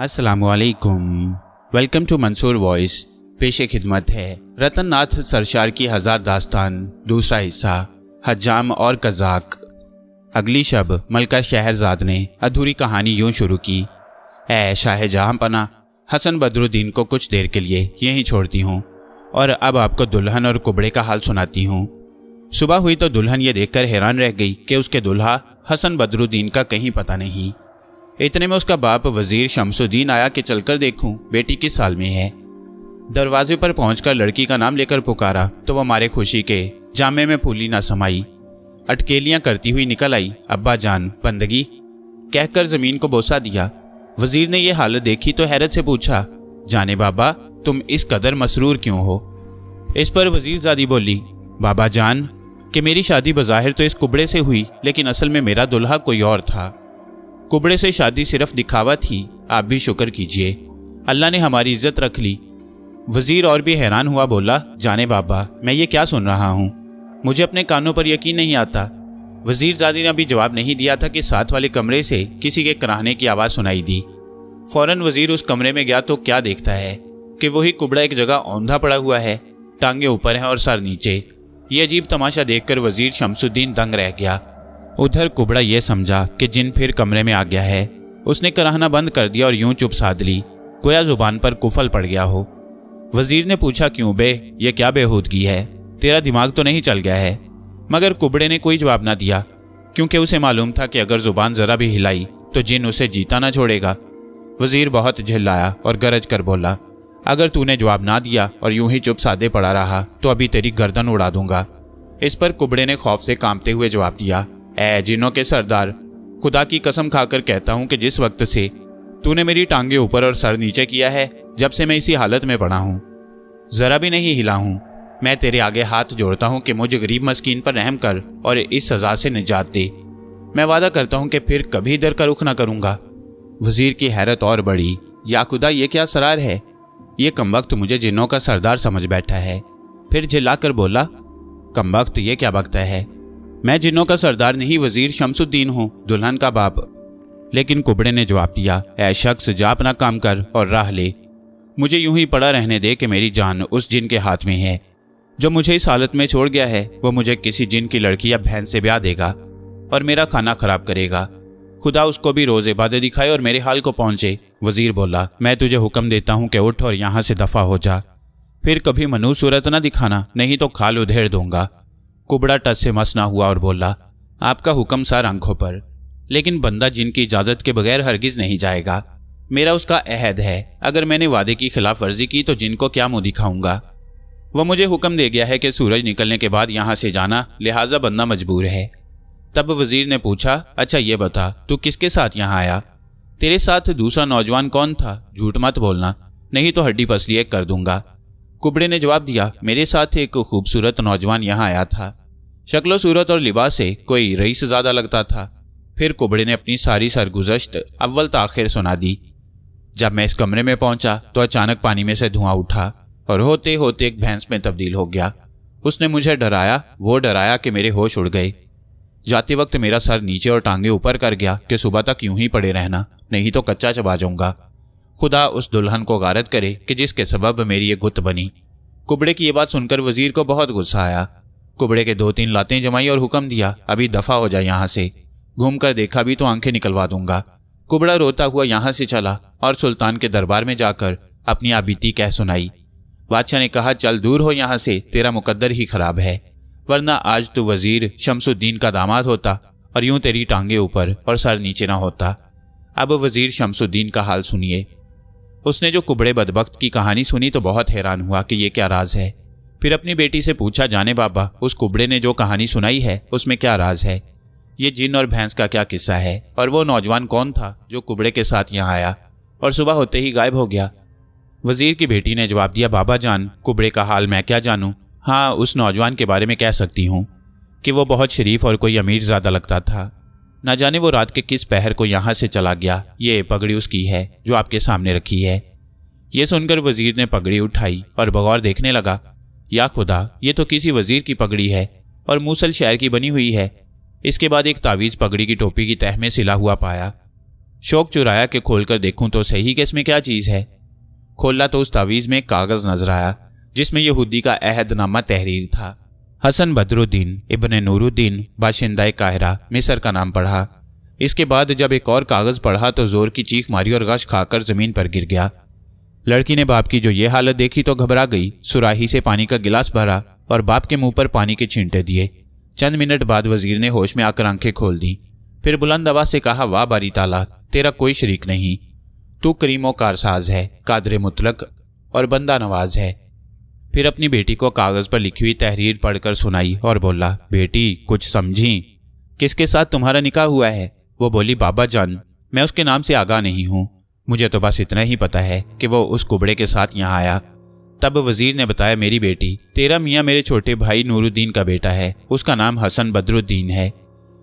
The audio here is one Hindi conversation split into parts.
असलकुम वेलकम टू मंसूर वॉइस। पेश खिदमत है रतन नाथ सरशार की हज़ार दास्तान, दूसरा हिस्सा हजाम और कजाक। अगली शब मलका शहरजाद ने अधूरी कहानी यूँ शुरू की ए शाह जहाँ पना हसन बदरुद्दीन को कुछ देर के लिए यहीं छोड़ती हूँ, और अब आपको दुल्हन और कुबड़े का हाल सुनाती हूँ। सुबह हुई तो दुल्हन ये देखकर हैरान रह गई कि उसके दुल्हा हसन बदरुद्दीन का कहीं पता नहीं। इतने में उसका बाप वज़ीर शमसुद्दीन आया कि चलकर देखूँ, बेटी किस साल में है। दरवाजे पर पहुंचकर लड़की का नाम लेकर पुकारा तो वह मारे खुशी के जामे में फूली ना समाई। अटकेलियाँ करती हुई निकल आई, अब्बा जान, बंदगी। कहकर ज़मीन को बोसा दिया। वज़ीर ने यह हालत देखी तो हैरत से पूछा, जाने बाबा, तुम इस कदर मसरूर क्यों हो? इस पर वज़ीर जादी बोली, बाबा जान, कि मेरी शादी बज़ाहिर तो इस कुबड़े से हुई, लेकिन असल में मेरा दुल्हा कोई और था। कुबड़े से शादी सिर्फ़ दिखावा थी। आप भी शुक्र कीजिए। अल्लाह ने हमारी इज़्ज़त रख ली। वज़ीर और भी हैरान हुआ, बोला, जाने बाबा, मैं ये क्या सुन रहा हूँ? मुझे अपने कानों पर यकीन नहीं आता। वज़ीर जादी ने अभी जवाब नहीं दिया था कि साथ वाले कमरे से किसी के कराहने की आवाज़ सुनाई दी। फ़ौरन वज़ीर उस कमरे में गया तो क्या देखता है कि वही कुबड़ा एक जगह औंधा पड़ा हुआ है, टांगे ऊपर है और सर नीचे। ये अजीब तमाशा देखकर वज़ीर शमसुद्दीन दंग रह गया। उधर कुबड़ा यह समझा कि जिन फिर कमरे में आ गया है, उसने कराहना बंद कर दिया और यूँ चुप साध ली। गोया ज़ुबान पर कुफल पड़ गया हो। वज़ीर ने पूछा, क्यों बे, ये क्या बेहूदगी है? तेरा दिमाग तो नहीं चल गया है? मगर कुबड़े ने कोई जवाब ना दिया, क्योंकि उसे मालूम था कि अगर ज़ुबान जरा भी हिलाई तो जिन उसे जीता ना छोड़ेगा। वज़ीर बहुत झिल्लाया और गरज कर बोला, अगर तूने जवाब ना दिया और यूँ ही चुप सादे पड़ा रहा तो अभी तेरी गर्दन उड़ा दूँगा। इस पर कुबड़े ने खौफ से कांपते हुए जवाब दिया ए जिनों के सरदार, खुदा की कसम खाकर कहता हूँ कि जिस वक्त से तूने मेरी टांगे ऊपर और सर नीचे किया है, जब से मैं इसी हालत में पड़ा हूँ। जरा भी नहीं हिला हूँ। मैं तेरे आगे हाथ जोड़ता हूँ कि मुझे गरीब मस्कीन पर रहम कर और इस सजा से निजात दे। मैं वादा करता हूँ कि फिर कभी इधर का रुख ना करूँगा। वज़ीर की हैरत और बढ़ी। या खुदा, ये क्या सरार है? ये कम वक्त मुझे जिन्नों का सरदार समझ बैठा है। फिर झिल्लाकर बोला कम वक्त ये क्या बकता है? मैं जिन्नों का सरदार नहीं, वज़ीर शमसुद्दीन हूँ, दुल्हन का बाप। लेकिन कुबड़े ने जवाब दिया, ऐ शख्स जा अपना काम कर और राह ले। मुझे यूँ ही पड़ा रहने दे कि मेरी जान उस जिन के हाथ में है। जो मुझे इस हालत में छोड़ गया है, वो मुझे किसी जिन की लड़की या बहन से ब्याह देगा और मेरा खाना खराब करेगा। खुदा उसको भी रोज़े बादे दिखाए और मेरे हाल को पहुँचे। वज़ीर बोला, मैं तुझे हुक्म देता हूँ कि उठ और यहाँ से दफ़ा हो जा। फिर कभी मनु सूरत ना दिखाना, नहीं तो खाल उधेड़ दूँगा। कुबड़ा टच से मस ना हुआ और बोला, आपका हुक्म सर आँखों पर, लेकिन बंदा जिनकी इजाज़त के बगैर हरगिज नहीं जाएगा। मेरा उसका अहद है। अगर मैंने वादे की खिलाफ वर्जी की तो जिनको क्या मुँह दिखाऊँगा? वह मुझे हुक्म दे गया है कि सूरज निकलने के बाद यहाँ से जाना लिहाजा बंदा मजबूर है। तब वज़ीर ने पूछा अच्छा ये बता, तू किसके साथ यहाँ आया? तेरे साथ दूसरा नौजवान कौन था? झूठ मत बोलना, नहीं तो हड्डी पसली एक कर दूँगा। कुबड़े ने जवाब दिया, मेरे साथ एक खूबसूरत नौजवान यहाँ आया था। शक्लो, सूरत और लिबास से कोई रईस ज़्यादा लगता था। फिर कुबड़े ने अपनी सारी सरगुजश्त अव्वल ताखिर सुना दी। जब मैं इस कमरे में पहुँचा तो अचानक पानी में से धुआँ उठा और होते होते एक भैंस में तब्दील हो गया। उसने मुझे डराया, वो डराया कि मेरे होश उड़ गए। जाते वक्त मेरा सर नीचे और टांगे ऊपर कर गया कि सुबह तक यूँ ही पड़े रहना, नहीं तो कच्चा चबा जाऊँगा। खुदा उस दुल्हन को गारत करे कि जिसके सबब मेरी ये गुत बनी। कुबड़े की ये बात सुनकर वज़ीर को बहुत गुस्सा आया। कुबड़े के दो तीन लातें जमाई और हुक्म दिया, अभी दफ़ा हो जाए यहाँ से। घूम कर देखा भी तो आँखें निकलवा दूँगा। कुबड़ा रोता हुआ यहाँ से चला और सुल्तान के दरबार में जाकर अपनी आबीती कह सुनाई। बादशाह ने कहा, चल दूर हो यहाँ से, तेरा मुकद्दर ही खराब है। वरना आज तो वज़ीर शमसुद्दीन का दामाद होता और यूँ तेरी टांगे ऊपर और सर नीचे ना होता। अब वज़ीर शमसुद्दीन का हाल सुनिए। उसने जो कुबड़े बदबख्त की कहानी सुनी तो बहुत हैरान हुआ कि ये क्या राज है। फिर अपनी बेटी से पूछा, जाने बाबा, उस कुबड़े ने जो कहानी सुनाई है, उसमें क्या राज है? ये जिन और भैंस का क्या किस्सा है? और वो नौजवान कौन था, जो कुबड़े के साथ यहाँ आया? और सुबह होते ही गायब हो गया। वज़ीर की बेटी ने जवाब दिया, बाबा जान, कुबड़े का हाल मैं क्या जानूँ? हाँ उस नौजवान के बारे में कह सकती हूँ कि वो बहुत शरीफ और कोई अमीर ज़्यादा लगता था। ना जाने वो रात के किस पहर को यहाँ से चला गया। ये पगड़ी उसकी है, जो आपके सामने रखी है। ये सुनकर वज़ीर ने पगड़ी उठाई और बगौर देखने लगा या खुदा, ये तो किसी वज़ीर की पगड़ी है और मूसल शहर की बनी हुई है। इसके बाद एक तावीज़ पगड़ी की टोपी की तह में सिला हुआ पाया। शौक चुराया कि खोलकर देखूँ तो सही कि इसमें क्या चीज़ है। खोला तो उस तावीज में कागज़ नज़र आया, जिसमें यहूदी का अहदनामा तहरीर था। हसन बदरुद्दीन इबन नूरुद्दीन बाशिंदा काहरा मिसर का नाम पढ़ा। इसके बाद जब एक और कागज़ पढ़ा तो ज़ोर की चीख मारी और गश खाकर ज़मीन पर गिर गया। लड़की ने बाप की जो ये हालत देखी तो घबरा गई। सुराही से पानी का गिलास भरा और बाप के मुँह पर पानी के छींटे दिए। चंद मिनट बाद वज़ीर ने होश में आकर आँखें खोल दी। फिर बुलंद आवाज़ से कहा, वाह बारी ताला, तेरा कोई शरीक नहीं। तू करीमो कारसाज है, कादर मुतलक और बंदा नवाज़ है फिर अपनी बेटी को कागज़ पर लिखी हुई तहरीर पढ़कर सुनाई और बोला, बेटी, कुछ समझी? किसके साथ तुम्हारा निकाह हुआ है? वो बोली, बाबा जान, मैं उसके नाम से आगा नहीं हूँ। मुझे तो बस इतना ही पता है कि वो उस कुबड़े के साथ यहाँ आया। तब वज़ीर ने बताया, मेरी बेटी, तेरा मियाँ मेरे छोटे भाई नूरुद्दीन का बेटा है। उसका नाम हसन बदरुद्दीन है।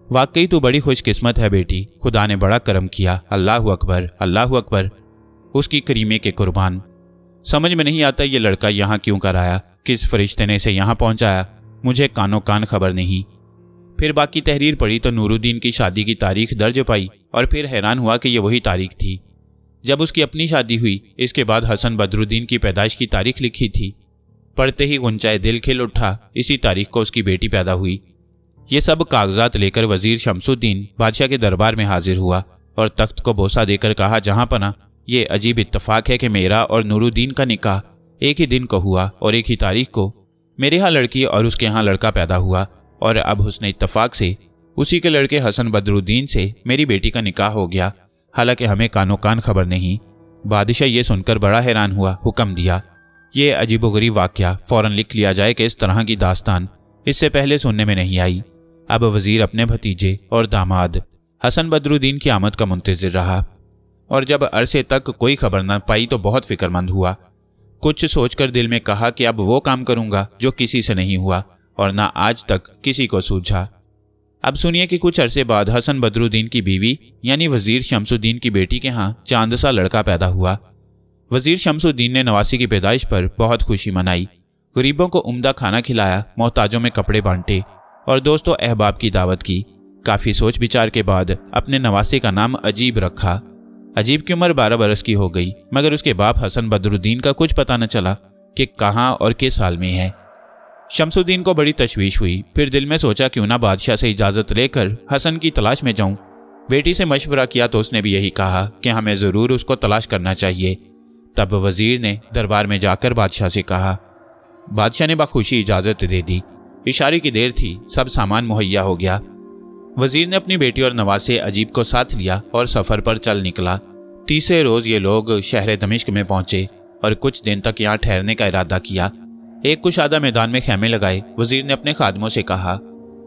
वाकई तो बड़ी खुशकिस्मत है बेटी। खुदा ने बड़ा करम किया। अल्लाह अकबर अल्लाह अकबर। उसकी करीमे के कुर्बान। समझ में नहीं आता ये लड़का यहाँ क्यों कर आया किस फरिश्ते ने इसे यहाँ पहुँचाया? मुझे कानो कान खबर नहीं। फिर बाकी तहरीर पढ़ी तो नूरुद्दीन की शादी की तारीख दर्ज पाई और फिर हैरान हुआ कि यह वही तारीख थी। जब उसकी अपनी शादी हुई, इसके बाद हसन बदरुद्दीन की पैदाइश की तारीख लिखी थी। पढ़ते ही गुंचाए दिल खिल उठा, इसी तारीख को उसकी बेटी पैदा हुई। ये सब कागजात लेकर वज़ीर शमसुद्दीन बादशाह के दरबार में हाजिर हुआ और तख्त को बोसा देकर कहा, जहाँ पना, ये अजीब इत्तफाक है कि मेरा और नूरुद्दीन का निकाह एक ही दिन को हुआ और एक ही तारीख को मेरे यहाँ लड़की और उसके यहाँ लड़का पैदा हुआ और अब उसने इत्तफाक से उसी के लड़के हसन बदरुद्दीन से मेरी बेटी का निकाह हो गया हालाँकि हमें कानो कान खबर नहीं। बादशाह ये सुनकर बड़ा हैरान हुआ, हुक्म दिया, ये अजीबोगरीब वाक्य फ़ौरन लिख लिया जाए कि इस तरह की दास्तान इससे पहले सुनने में नहीं आई। अब वज़ीर अपने भतीजे और दामाद हसन बदरुद्दीन की आमद का मुंतजर रहा और जब अरसे तक कोई खबर न पाई तो बहुत फिक्रमंद हुआ। कुछ सोचकर दिल में कहा कि अब वो काम करूँगा जो किसी से नहीं हुआ और ना आज तक किसी को सूझा। अब सुनिए कि कुछ अरसे बाद हसन बदरुद्दीन की बीवी, यानी वज़ीर शमसुद्दीन की बेटी के यहाँ चाँद सा लड़का पैदा हुआ। वज़ीर शमसुद्दीन ने नवासी की पैदाइश पर बहुत खुशी मनाई। गरीबों को उम्दा खाना खिलाया, मोहताजों में कपड़े बांटे और दोस्तों अहबाब की दावत की। काफ़ी सोच विचार के बाद अपने नवासी का नाम अजीब रखा। अजीब की उम्र बारह बरस की हो गई, मगर उसके बाप हसन बदरुद्दीन का कुछ पता न चला कि कहाँ और किस साल में है। शमसुद्दीन को बड़ी तशवीश हुई। फिर दिल में सोचा, क्यों ना बादशाह से इजाज़त लेकर हसन की तलाश में जाऊँ? बेटी से मशवरा किया तो उसने भी यही कहा कि हमें ज़रूर उसको तलाश करना चाहिए। तब वज़ीर ने दरबार में जाकर बादशाह से कहा, बादशाह ने बखुशी इजाज़त दे दी। इशारे की देर थी, सब सामान मुहैया हो गया। वज़ीर ने अपनी बेटी और नवाज़ से अजीब को साथ लिया और सफ़र पर चल निकला। तीसरे रोज़ ये लोग शहर दमिश्क में पहुँचे और कुछ दिन तक यहाँ ठहरने का इरादा किया। एक कुशादा मैदान में खेमे लगाए वज़ीर ने अपने खादमों से कहा,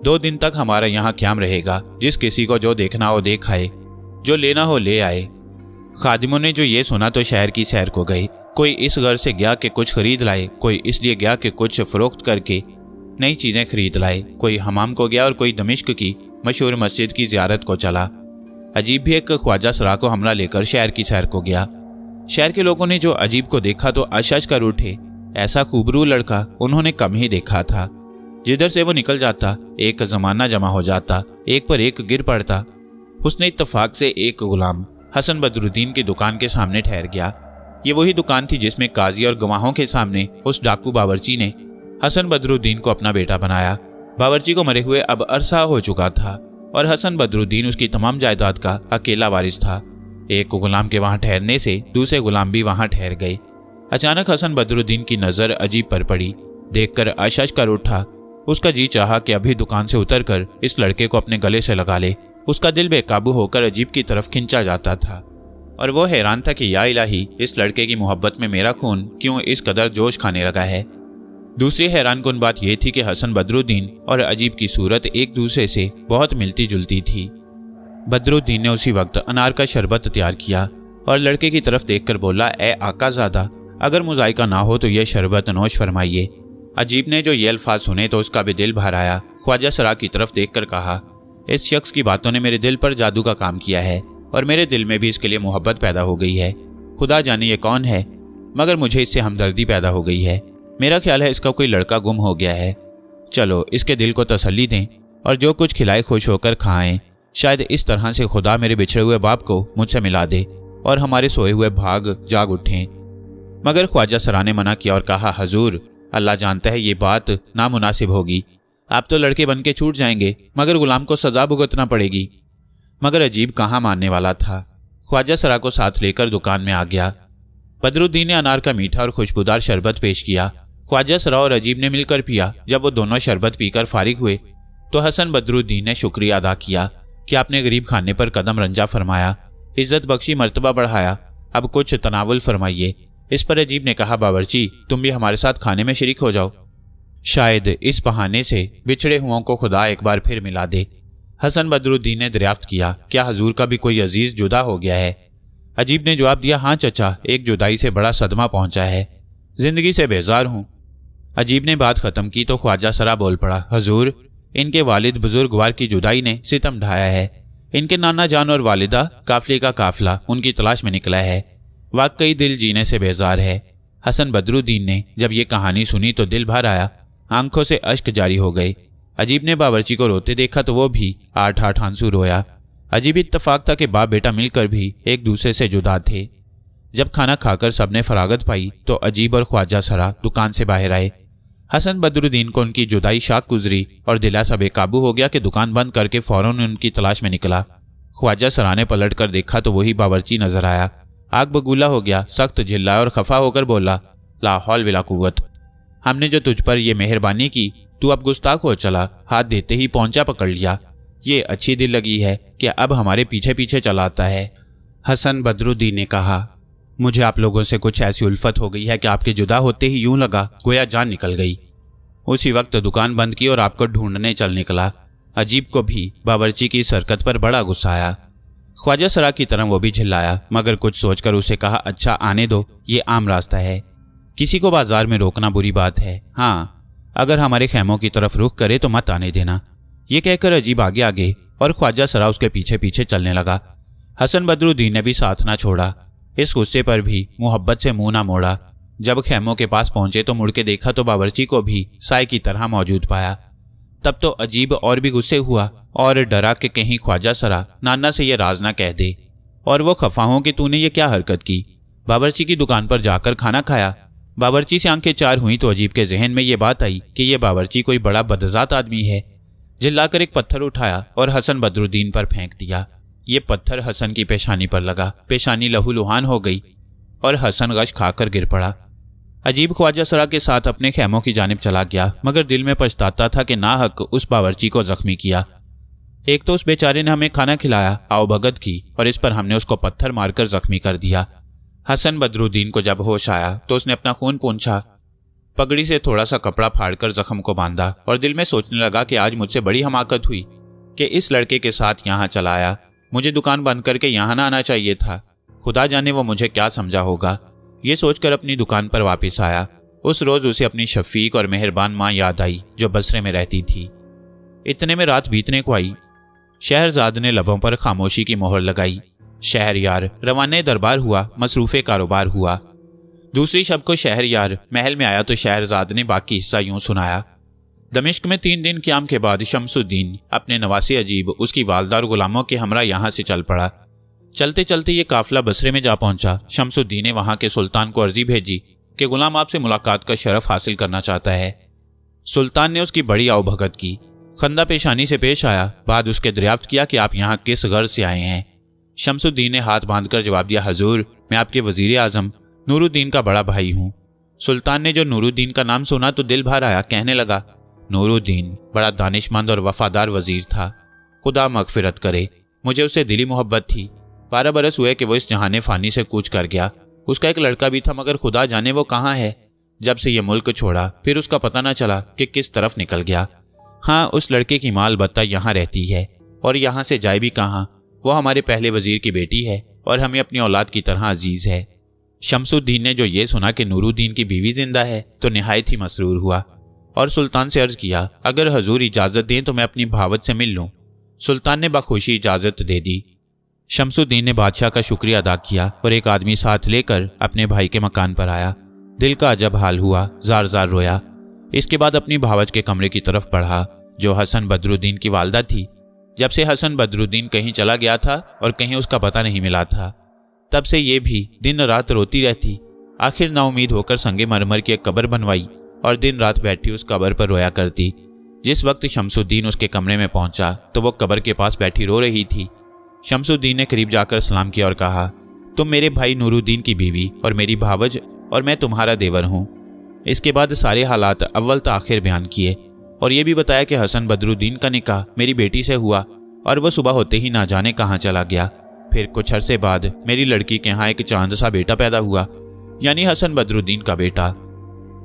दो दिन तक हमारा यहाँ क्याम रहेगा, जिस किसी को जो देखना हो देख आए, जो लेना हो ले आए। खादिमों ने जो ये सुना तो शहर की सैर को गई। कोई इस घर से गया कि कुछ खरीद लाए, कोई इसलिए गया कि कुछ फरोख्त करके नई चीज़ें खरीद लाए। कोई हमाम को गया और कोई दमिश्क की मशहूर मस्जिद की जियारत को चला। अजीब भी एक ख्वाजा सरा को हमला लेकर शहर की सैर को गया। शहर के लोगों ने जो अजीब को देखा तो अशज कर उठे। ऐसा खूबरू लड़का उन्होंने कम ही देखा था। जिधर से वो निकल जाता, एक जमाना जमा हो जाता, एक पर एक गिर पड़ता। उसने इतफाक से एक गुलाम हसन बदरुद्दीन की दुकान के सामने ठहर गया। ये वही दुकान थी जिसमें काजी और गवाहों के सामने उस डाकू बावर्ची ने हसन बदरुद्दीन को अपना बेटा बनाया। बावर्ची को मरे हुए अब अरसा हो चुका था और हसन बदरुद्दीन उसकी तमाम जायदाद का अकेला वारिस था। एक गुलाम के वहाँ ठहरने से दूसरे गुलाम भी वहाँ ठहर गए। अचानक हसन बदरुद्दीन की नज़र अजीब पर पड़ी। देखकर अशश कर उठा। उसका जी चाहा कि अभी दुकान से उतरकर इस लड़के को अपने गले से लगा ले। उसका दिल बेकाबू होकर अजीब की तरफ़ खिंचा जाता था। और वो हैरान था कि या इलाही, इस लड़के की मोहब्बत में मेरा खून क्यों इस कदर जोश खाने लगा है? दूसरी हैरान कन बात यह थी कि हसन बदरुद्दीन और अजीब की सूरत एक दूसरे से बहुत मिलती जुलती थी। बदरुद्दीन ने उसी वक्त अनार का शरबत तैयार किया और लड़के की तरफ़ देखकर बोला ए आकाजादा अगर मुजायका ना हो तो यह शरबत नोश फरमाइए। अजीब ने जो ये अल्फाज सुने तो उसका भी दिल भर आया। ख्वाजा सरा की तरफ़ देखकर कहा, इस शख्स की बातों ने मेरे दिल पर जादू का काम किया है और मेरे दिल में भी इसके लिए मोहब्बत पैदा हो गई है। खुदा जाने ये कौन है, मगर मुझे इससे हमदर्दी पैदा हो गई है। मेरा ख्याल है इसका कोई लड़का गुम हो गया है। चलो, इसके दिल को तसल्ली दें और जो कुछ खिलाए खुश होकर खाएँ। शायद इस तरह से खुदा मेरे बिछड़े हुए बाप को मुझसे मिला दे और हमारे सोए हुए भाग जाग उठें। मगर ख्वाजा सरा ने मना किया और कहा, हजूर, अल्लाह जानता है ये बात नामुनासिब होगी। आप तो लड़के बन के छूट जाएँगे, मगर गुलाम को सजा भुगतना पड़ेगी। मगर अजीब कहाँ मानने वाला था। ख्वाजा सरा को साथ लेकर दुकान में आ गया। बदरुद्दीन ने अनार का मीठा और खुशबूदार शरबत पेश किया। ख्वाजा सरा और अजीब ने मिलकर पिया। जब वो दोनों शरबत पीकर फारिग हुए तो हसन बदरुद्दीन ने शुक्रिया अदा किया कि आपने गरीब खाने पर कदम रंजा फरमाया। इज़्ज़त बख्शी मरतबा बढ़ाया। अब कुछ तनावुल फरमाइए। इस पर अजीब ने कहा बाबरची तुम भी हमारे साथ खाने में शरीक हो जाओ। शायद इस बहाने से बिछड़े हुओं को खुदा एक बार फिर मिला दे। हसन बदरुद्दीन ने दरियाफ्त किया, क्या हजूर का भी कोई अज़ीज़ जुदा हो गया है? अजीब ने जवाब दिया हाँ चचा, एक जुदाई से बड़ा सदमा पहुँचा है। ज़िंदगी से बेजार हूँ। अजीब ने बात खत्म की तो ख्वाजा सरा बोल पड़ा, हजूर, इनके वालिद बुजुर्गवार की जुदाई ने सितम ढाया है। इनके नाना जान और वालिदा काफले का काफिला उनकी तलाश में निकला है। वाकई दिल जीने से बेजार है। हसन बदरुद्दीन ने जब ये कहानी सुनी तो दिल भर आया। आँखों से अश्क जारी हो गए अजीब ने बावर्ची को रोते देखा तो वो भी आठ आठ आँसू रोया। अजीब इतफाक था कि बाप बेटा मिलकर भी एक दूसरे से जुदा थे। जब खाना खाकर सबने फरागत पाई तो अजीब और ख्वाजा सरा दुकान से बाहर आए। हसन बदरुद्दीन को उनकी जुदाई शाख गुजरी और दिलासा बेकाबू हो गया कि दुकान बंद करके फ़ौरन उनकी तलाश में निकला। ख्वाजा सरा ने पलट कर देखा तो वही बावर्ची नज़र आया। आग बगूला हो गया, सख्त झिल्ला और खफा होकर बोला लाहौल विला कुत हमने जो तुझ पर यह मेहरबानी की, तू अब गुस्ताख हो चला, हाथ देते ही पहुँचा पकड़ लिया। ये अच्छी दिल लगी है कि अब हमारे पीछे पीछे चलाता है। हसन बदरुद्दीन ने कहा, मुझे आप लोगों से कुछ ऐसी उल्फत हो गई है कि आपके जुदा होते ही यूँ लगा, गोया जान निकल गई। उसी वक्त दुकान बंद की और आपको ढूँढने चल निकला। अजीब को भी बावर्ची की सरकत पर बड़ा गुस्सा आया। ख्वाजा सरा की तरह वो भी झिल्लाया मगर कुछ सोचकर उसे कहा अच्छा आने दो, ये आम रास्ता है। किसी को बाज़ार में रोकना बुरी बात है। हाँ अगर हमारे खेमों की तरफ़ रुख करे तो मत आने देना। ये कहकर अजीब आगे आगे और ख्वाजा सरा उसके पीछे पीछे चलने लगा। हसन बदरुद्दीन ने भी साथ ना छोड़ा। इस गुस्से पर भी मोहब्बत से मुँह ना मोड़ा। जब खेमों के पास पहुँचे तो मुड़ के देखा तो बावर्ची को भी साय की तरह मौजूद पाया। तब तो अजीब और भी गुस्से हुआ और डरा के कहीं ख्वाजा सरा नाना से यह राज ना कह दे। और वो खफा हो कि तूने ये क्या हरकत की? बावर्ची की दुकान पर जाकर खाना खाया। बावर्ची से आँखें चार हुई तो अजीब के जहन में ये बात आई कि यह बावर्ची कोई बड़ा बदजात आदमी है। जिल्लाकर एक पत्थर उठाया और हसन बदरुद्दीन पर फेंक दिया। ये पत्थर हसन की पेशानी पर लगा। पेशानी लहूलुहान हो गई और हसन गश खाकर गिर पड़ा। अजीब ख्वाजा सरा के साथ अपने खेमों की जानब चला गया, मगर दिल में पछताता था कि ना हक उस बावर्ची को जख्मी किया। एक तो उस बेचारे ने हमें खाना खिलाया, आओ भगत की, और इस पर हमने उसको पत्थर मारकर जख्मी कर दिया। हसन बदरुद्दीन को जब होश आया तो उसने अपना खून पूछा। पगड़ी से थोड़ा सा कपड़ा फाड़कर जख्म को बांधा, और दिल में सोचने लगा कि आज मुझसे बड़ी हमाकत हुई, कि इस लड़के के साथ यहाँ चलाया मुझे दुकान बंद करके यहाँ ना आना चाहिए था। खुदा जाने वो मुझे क्या समझा होगा। ये सोचकर अपनी दुकान पर वापस आया। उस रोज उसे अपनी शफीक और मेहरबान माँ याद आई, जो बसरे में रहती थी। इतने में रात बीतने को आई। शहरजाद ने लबों पर खामोशी की मोहर लगाई। शहर यार, रवाने दरबार हुआ, मसरूफ़े कारोबार हुआ। दूसरी शब को शहर यार, महल में आया तो शहरजाद ने बाकी हिस्सा यूँ सुनाया। दमिश्क में तीन दिन क्याम के बाद शमसुद्दीन, अपने नवासी अजीब, उसकी वालदार गुलामों के हमरा यहाँ से चल पड़ा। चलते चलते ये काफिला बसरे में जा पहुँचा। शमसुद्दीन ने वहाँ के सुल्तान को अर्जी भेजी कि गुलाम आपसे मुलाकात का शरफ हासिल करना चाहता है। सुल्तान ने उसकी बड़ी आवभगत की। खंदा पेशानी से पेश आया, बाद उसके दरियाफ्त किया कि आप यहाँ किस घर से आए हैं। शमसुद्दीन ने हाथ बांधकर जवाब दिया, हजूर, मैं आपके वज़ीर आज़म नूरुद्दीन का बड़ा भाई हूँ। सुल्तान ने जो नूरुद्दीन का नाम सुना तो दिल भर आया, कहने लगा, नूरुद्दीन, बड़ा दानिशमंद और वफादार वज़ीर था। खुदा मगफिरत करे, मुझे उससे दिली मोहब्बत थी। बारह बरस हुए कि वो इस जहाने फानी से कूच कर गया। उसका एक लड़का भी था, मगर खुदा जाने वो कहाँ है। जब से ये मुल्क छोड़ा, फिर उसका पता ना चला कि किस तरफ़ निकल गया। हाँ उस लड़के की माल बत्ता यहाँ रहती है, और यहाँ से जाए भी कहाँ? वो हमारे पहले वज़ीर की बेटी है, और हमें अपनी औलाद की तरह अज़ीज़ है। शमसुद्दीन ने जो ये सुना कि नूरुद्दीन की बीवी ज़िंदा है तो नहायत ही मसरूर हुआ, और सुल्तान से अर्ज़ किया, अगर हजूर इजाज़त दें तो मैं अपनी भावत से मिल लूँ। सुल्तान ने बखुशी इजाज़त दे दी शमसुद्दीन ने बादशाह का शुक्रिया अदा किया और एक आदमी साथ लेकर अपने भाई के मकान पर आया। दिल का अजब हाल हुआ जार जार रोया। इसके बाद अपनी भावज के कमरे की तरफ़ बढ़ा, जो हसन बदरुद्दीन की वालदा थी। जब से हसन बदरुद्दीन कहीं चला गया था और कहीं उसका पता नहीं मिला था, तब से ये भी दिन रात रोती रहती। आखिर नाउमीद होकर संगे मरमर की एक कबर बनवाई और दिन रात बैठी उस कबर पर रोया करती। जिस वक्त शमसुद्दीन उसके कमरे में पहुँचा तो वो कबर के पास बैठी रो रही थी। शमसुद्दीन ने करीब जाकर सलाम किया और कहा, तुम मेरे भाई नूरुद्दीन की बीवी और मेरी भावज और मैं तुम्हारा देवर हूँ। इसके बाद सारे हालात अव्वल आखिर बयान किए और ये भी बताया कि हसन बदरुद्दीन का निकाह मेरी बेटी से हुआ और वह सुबह होते ही ना जाने कहाँ चला गया। फिर कुछ अरसे बाद मेरी लड़की के यहाँ एक चाँद सा बेटा पैदा हुआ, यानी हसन बदरुद्दीन का बेटा।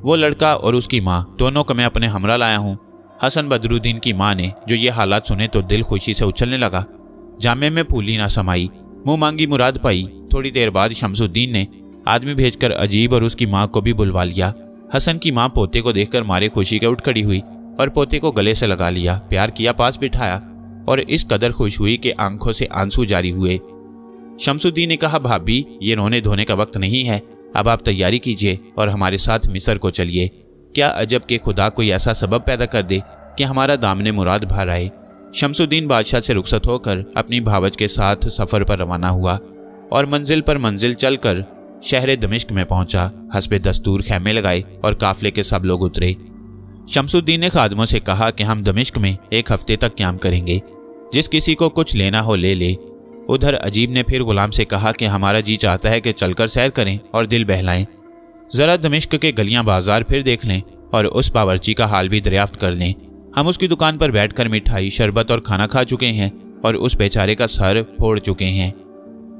वो लड़का और उसकी माँ, दोनों को मैं अपने हमरा लाया हूँ। हसन बदरुद्दीन की माँ ने जो ये हालात सुने तो दिल खुशी से उछलने लगा। जामे में फूली ना समाई, मुँह मांगी मुराद पाई। थोड़ी देर बाद शमसुद्दीन ने आदमी भेजकर अजीब और उसकी माँ को भी बुलवा लिया। हसन की माँ पोते को देखकर मारे खुशी के उठ खड़ी हुई और पोते को गले से लगा लिया, प्यार किया, पास बिठाया और इस कदर खुश हुई कि आँखों से आँसू जारी हुए। शमसुद्दीन ने कहा, भाभी, ये रोने धोने का वक्त नहीं है। अब आप तैयारी कीजिए और हमारे साथ मिसर को चलिए। क्या अजब के खुदा कोई ऐसा सबब पैदा कर दे कि हमारा दामने मुराद भर आए? शमसुद्दीन बादशाह से रुखसत होकर अपनी भावज के साथ सफ़र पर रवाना हुआ और मंजिल पर मंजिल चलकर शहर दमिश्क में पहुँचा। हसबे दस्तूर खेमे लगाए और काफले के सब लोग उतरे। शमसुद्दीन ने खादमों से कहा कि हम दमिश्क में एक हफ़्ते तक क्याम करेंगे। जिस किसी को कुछ लेना हो ले ले। उधर अजीब ने फिर गुलाम से कहा कि हमारा जी चाहता है कि चलकर सैर करें और दिल बहलाएँ। जरा दमिश्क के गलियाँ बाज़ार फिर देख लें और उस बावर्ची का हाल भी दरियाफ्त कर लें। हम उसकी दुकान पर बैठकर मिठाई, शरबत और खाना खा चुके हैं और उस बेचारे का सर फोड़ चुके हैं।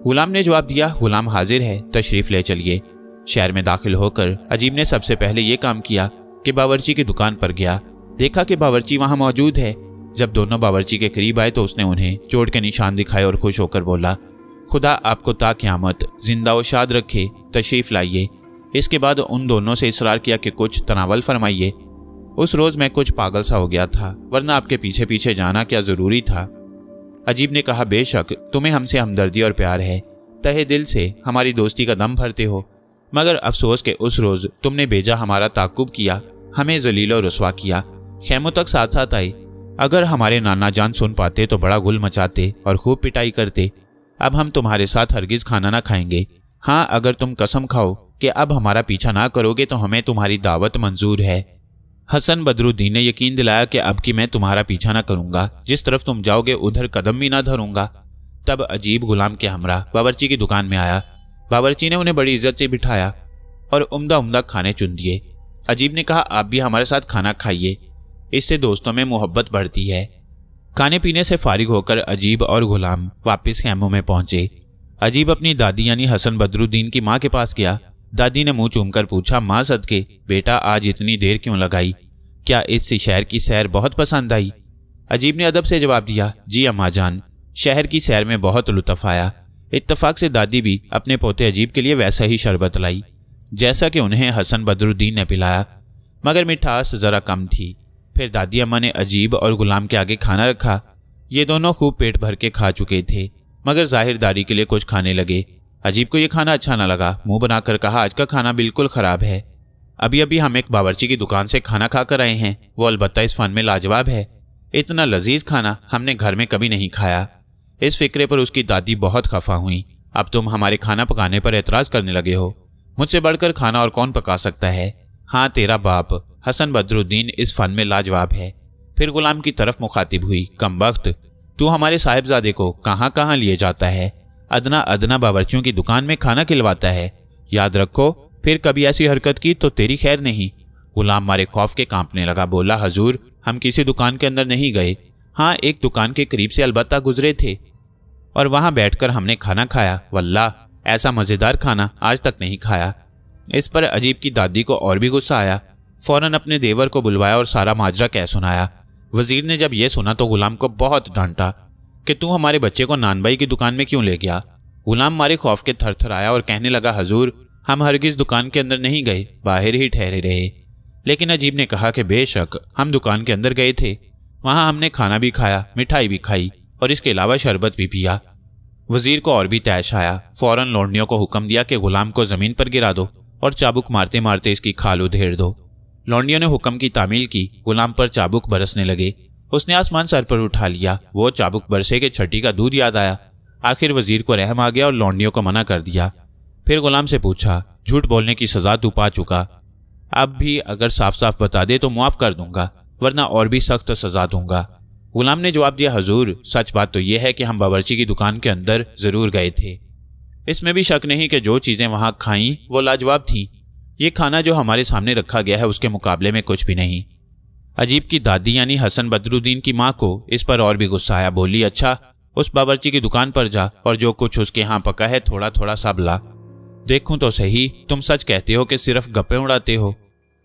गुलाम ने जवाब दिया, गुलाम हाजिर है, तशरीफ़ ले चलिए। शहर में दाखिल होकर अजीब ने सबसे पहले ये काम किया कि बावर्ची की दुकान पर गया। देखा कि बावर्ची वहाँ मौजूद है। जब दोनों बावर्ची के करीब आए तो उसने उन्हें चोट के निशान दिखाए और खुश होकर बोला, खुदा आपको ताक्यामत ज़िंदा व शाद रखे, तशरीफ़ लाइए। इसके बाद उन दोनों से इसरार किया कि कुछ तनावल फरमाइए। उस रोज मैं कुछ पागल सा हो गया था, वरना आपके पीछे पीछे जाना क्या ज़रूरी था? अजीब ने कहा, बेशक, तुम्हें हमसे हमदर्दी और प्यार है। तहे दिल से हमारी दोस्ती का दम भरते हो। मगर अफसोस के उस रोज तुमने बेजा हमारा ताकुब किया, हमें जलील और रसवा किया। खेमों तक साथ साथ आई। अगर हमारे नाना जान सुन पाते तो बड़ा गुल मचाते और खूब पिटाई करते। अब हम तुम्हारे साथ हरगिज खाना ना खाएँगे। हाँ अगर तुम कसम खाओ कि अब हमारा पीछा ना करोगे तो हमें तुम्हारी दावत मंजूर है। हसन बदरुद्दीन ने यकीन दिलाया कि अब की मैं तुम्हारा पीछा ना करूँगा। जिस तरफ़ तुम जाओगे, उधर कदम भी ना धरूँगा। तब अजीब गुलाम के हमरा बावर्ची की दुकान में आया। बावर्ची ने उन्हें बड़ी इज़्ज़त से बिठाया और उम्दा उम्दा खाने चुन दिए। अजीब ने कहा, आप भी हमारे साथ खाना खाइए। इससे दोस्तों में मोहब्बत बढ़ती है। खाने पीने से फारिग होकर अजीब और गुलाम वापस खेमों में पहुँचे। अजीब अपनी दादी यानी हसन बदरुद्दीन की माँ के पास गया। दादी ने मुँह चूमकर पूछा, माँ सदके, बेटा आज इतनी देर क्यों लगाई? क्या इस शहर की सैर बहुत पसंद आई? अजीब ने अदब से जवाब दिया, जी अम्मा जान, शहर की सैर में बहुत लुत्फ आया। इत्तफाक से दादी भी अपने पोते अजीब के लिए वैसा ही शरबत लाई, जैसा कि उन्हें हसन बदरुद्दीन ने पिलाया। मगर मिठास ज़रा कम थी। फिर दादी अम्मा ने अजीब और गुलाम के आगे खाना रखा। ये दोनों खूब पेट भर के खा चुके थे, मगर जाहिरदारी के लिए कुछ खाने लगे। अजीब को यह खाना अच्छा ना लगा। मुँह बनाकर कहा, आज का खाना बिल्कुल ख़राब है। अभी अभी हम एक बावर्ची की दुकान से खाना खाकर आए हैं। वो अलबत्ता इस फन में लाजवाब है। इतना लजीज खाना हमने घर में कभी नहीं खाया। इस फिक्रे पर उसकी दादी बहुत खफा हुई। अब तुम हमारे खाना पकाने पर एतराज़ करने लगे हो। मुझसे बढ़कर खाना और कौन पका सकता है? हाँ तेरा बाप, हसन बदरुद्दीन इस फन में लाजवाब है। फिर गुलाम की तरफ़ मुखातिब हुई, कम वक्त, तू हमारे साहिबजादे को कहाँ कहाँ लिए जाता है? अदना अदना बावर्चियों की दुकान में खाना खिलवाता है। याद रखो, फिर कभी ऐसी हरकत की तो तेरी खैर नहीं। गुलाम मारे खौफ के कांपने लगा, बोला, हजूर, हम किसी दुकान के अंदर नहीं गए। हाँ एक दुकान के करीब से अलबत्ता गुजरे थे। और वहाँ बैठकर हमने खाना खाया। वल्लाह, ऐसा मज़ेदार खाना आज तक नहीं खाया। इस पर अजीब की दादी को और भी गुस्सा आया। फ़ौरन अपने देवर को बुलवाया और सारा माजरा कह सुनाया। वज़ीर ने जब यह सुना तो गुलाम को बहुत डांटा। कि तू हमारे बच्चे को नानबाई की दुकान में क्यों ले गया? गुलाम मारे खौफ के थर थर आया और कहने लगा, हजूर, हम हरगिज दुकान के अंदर नहीं गए, बाहर ही ठहरे रहे। लेकिन अजीब ने कहा कि बेशक, हम दुकान के अंदर गए थे। वहाँ हमने खाना भी खाया, मिठाई भी खाई और इसके अलावा शरबत भी पिया। वज़ीर को और भी तैश आया। फ़ौरन लौंडियों को हुक्म दिया कि गुलाम को ज़मीन पर गिरा दो और चाबुक मारते मारते इसकी खाल उधेड़ दो। लौंडियों ने हुक्म की तामील की। गुलाम पर चाबुक बरसने लगे। उसने आसमान सर पर उठा लिया। वो चाबुक बरसे के छठी का दूध याद आया। आखिर वज़ीर को रहम आ गया और लौंडियों को मना कर दिया। फिर गुलाम से पूछा, झूठ बोलने की सजा तू पा चुका। अब भी अगर साफ़ साफ़ बता दे तो मुआफ कर दूँगा, वरना और भी सख्त सजा दूँगा। गुलाम ने जवाब दिया, हजूर, सच बात तो यह है कि हम बावर्ची की दुकान के अंदर ज़रूर गए थे। इसमें भी शक नहीं कि जो चीज़ें वहाँ खाई, वो लाजवाब थी। ये खाना जो हमारे सामने रखा गया है, उसके मुकाबले में कुछ भी नहीं। अजीब की दादी यानी हसन बदरुद्दीन की माँ को इस पर और भी गुस्सा आया। बोली अच्छा उस बाबरची की दुकान पर जा और जो कुछ उसके यहाँ पका है थोड़ा थोड़ा सब ला। देखूँ तो सही, तुम सच कहते हो कि सिर्फ़ गप्पे उड़ाते हो।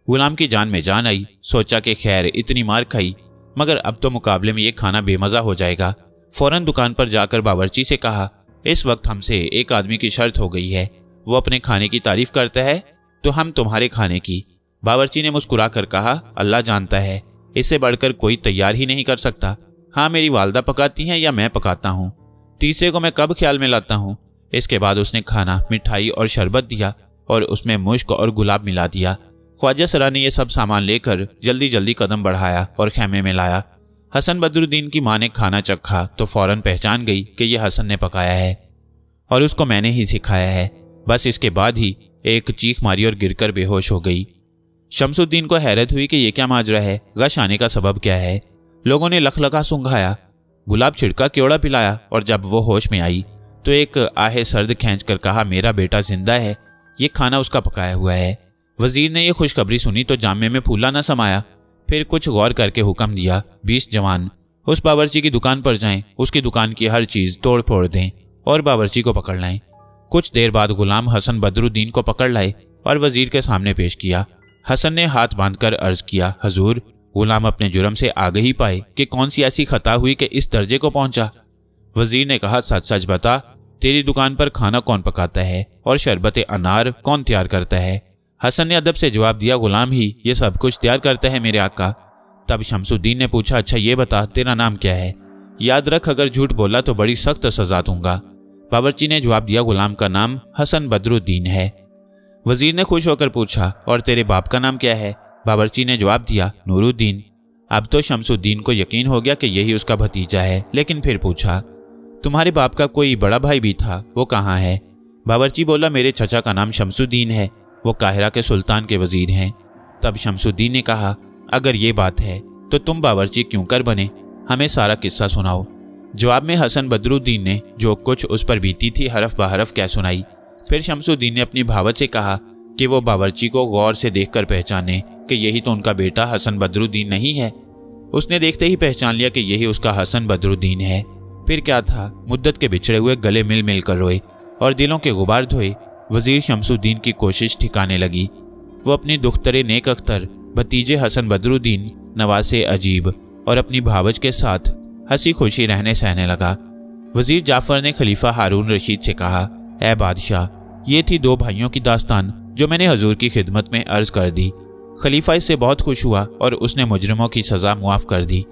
गुलाम की जान में जान आई, सोचा कि खैर, इतनी मार खाई, मगर अब तो मुकाबले में ये खाना बेमजा हो जाएगा। फ़ौरन दुकान पर जाकर बावर्ची से कहा, इस वक्त हमसे एक आदमी की शर्त हो गई है। वो अपने खाने की तारीफ़ करता है तो हम तुम्हारे खाने की। बावर्ची ने मुस्कुरा कर कहा, अल्लाह जानता है इससे बढ़कर कोई तैयार ही नहीं कर सकता। हाँ मेरी वालदा पकाती हैं या मैं पकाता हूँ? तीसरे को मैं कब ख्याल में लाता हूँ? इसके बाद उसने खाना, मिठाई और शरबत दिया और उसमें मुश्क और गुलाब मिला दिया। ख्वाजा सरा ने यह सब सामान लेकर जल्दी जल्दी कदम बढ़ाया और खेमे में लाया। हसन बदरुद्दीन की माँ ने खाना चखा तो फ़ौरन पहचान गई कि यह हसन ने पकाया है और उसको मैंने ही सिखाया है। बस इसके बाद ही एक चीख मारी और गिरकर बेहोश हो गई। शमसुद्दीन को हैरत हुई कि यह क्या माजरा है, गश आने का सबब क्या है। लोगों ने लखलखा सुंघाया, गुलाब छिड़का क्योड़ा पिलाया और जब वो होश में आई तो एक आहे सर्द खींच कर कहा, मेरा बेटा ज़िंदा है, ये खाना उसका पकाया हुआ है। वज़ीर ने यह खुशखबरी सुनी तो जामे में फूला न समाया। फिर कुछ गौर करके हुक्म दिया, बीस जवान, उस बावर्ची की दुकान पर जाएँ, उसकी दुकान की हर चीज़ तोड़ फोड़ दें और बावर्ची को पकड़ लाएँ। कुछ देर बाद गुलाम हसन बदरुद्दीन को पकड़ लाए और वज़ीर के सामने पेश किया हसन ने हाथ बांधकर अर्ज़ किया, हजूर, गुलाम अपने जुर्म से आगे ही पाए कि कौन सी ऐसी खता हुई कि इस दर्जे को पहुँचा? वज़ीर ने कहा सच सच बता, तेरी दुकान पर खाना कौन पकाता है और शरबत अनार कौन तैयार करता है? हसन ने अदब से जवाब दिया, गुलाम ही, ये सब कुछ तैयार करता है मेरे आका। तब शमसुद्दीन ने पूछा अच्छा ये बता, तेरा नाम क्या है? याद रख, अगर झूठ बोला तो बड़ी सख्त सजा दूँगा। बावर्ची ने जवाब दिया, गुलाम का नाम हसन बदरुद्दीन है। वज़ीर ने खुश होकर पूछा, और तेरे बाप का नाम क्या है? बावर्ची ने जवाब दिया, नूरुद्दीन. अब तो शमसुद्दीन को यकीन हो गया कि यही उसका भतीजा है, लेकिन फिर पूछा, तुम्हारे बाप का कोई बड़ा भाई भी था? वो कहाँ है? बावर्ची बोला, मेरे चचा का नाम शमसुद्दीन है, वो काहिरा के सुल्तान के वज़ीर हैं। तब शमसुद्दीन ने कहा, अगर ये बात है तो तुम बावर्ची क्यों कर बने? हमें सारा किस्सा सुनाओ। जवाब में हसन बदरुद्दीन ने, जो कुछ उस पर बीती थी, हरफ बहरफ क्या सुनाई? फिर शमसुद्दीन ने अपनी भावत से कहा कि वो बावर्ची को गौर से देखकर पहचाने कि यही तो उनका बेटा हसन बदरुद्दीन नहीं है। उसने देखते ही पहचान लिया कि यही उसका हसन बदरुद्दीन है। फिर क्या था? मुद्दत के बिछड़े हुए गले मिल मिल कर रोए और दिलों के गुबार धोए, वज़ीर शमसुद्दीन की कोशिश ठिकाने लगी। वो अपनी दुख्तरे नेक अख्तर, भतीजे हसन बदरुद्दीन, नवासे अजीब और अपनी भावज के साथ हँसी खुशी रहने सहने लगा। वज़ीर जाफ़र ने खलीफा हारून रशीद से कहा ए बादशाह ये थी दो भाइयों की दास्तान, जो मैंने हजूर की खिदमत में अर्ज़ कर दी। खलीफा इससे बहुत खुश हुआ और उसने मुजरमों की सजा मुआफ कर दी।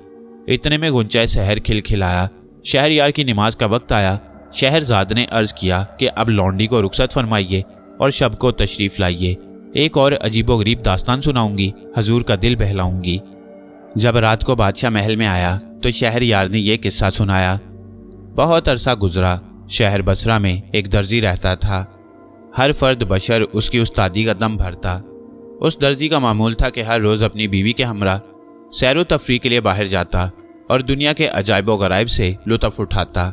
इतने में गुंचाए शहर खिलखिलाया। शहर यार की नमाज़ का वक्त आया। शहरजाद ने अर्ज़ किया कि अब लौंडी को रुखसत फरमाइए और शब को तशरीफ़ लाइए। एक और अजीबो गरीब दास्तान सुनाऊँगी, हजूर का दिल बहलाऊँगी। जब रात को बादशाह महल में आया तो शहर यार ने यह किस्सा सुनाया। बहुत अरसा गुजरा, शहर बसरा में एक दर्जी रहता था। हर फर्द बशर उसकी उस्तादी का दम भरता। उस दर्जी का मामूल था कि हर रोज़ अपनी बीवी के हमरा सैर तफरी के लिए बाहर जाता और दुनिया के अजायब गराइब से लुत्फ उठाता।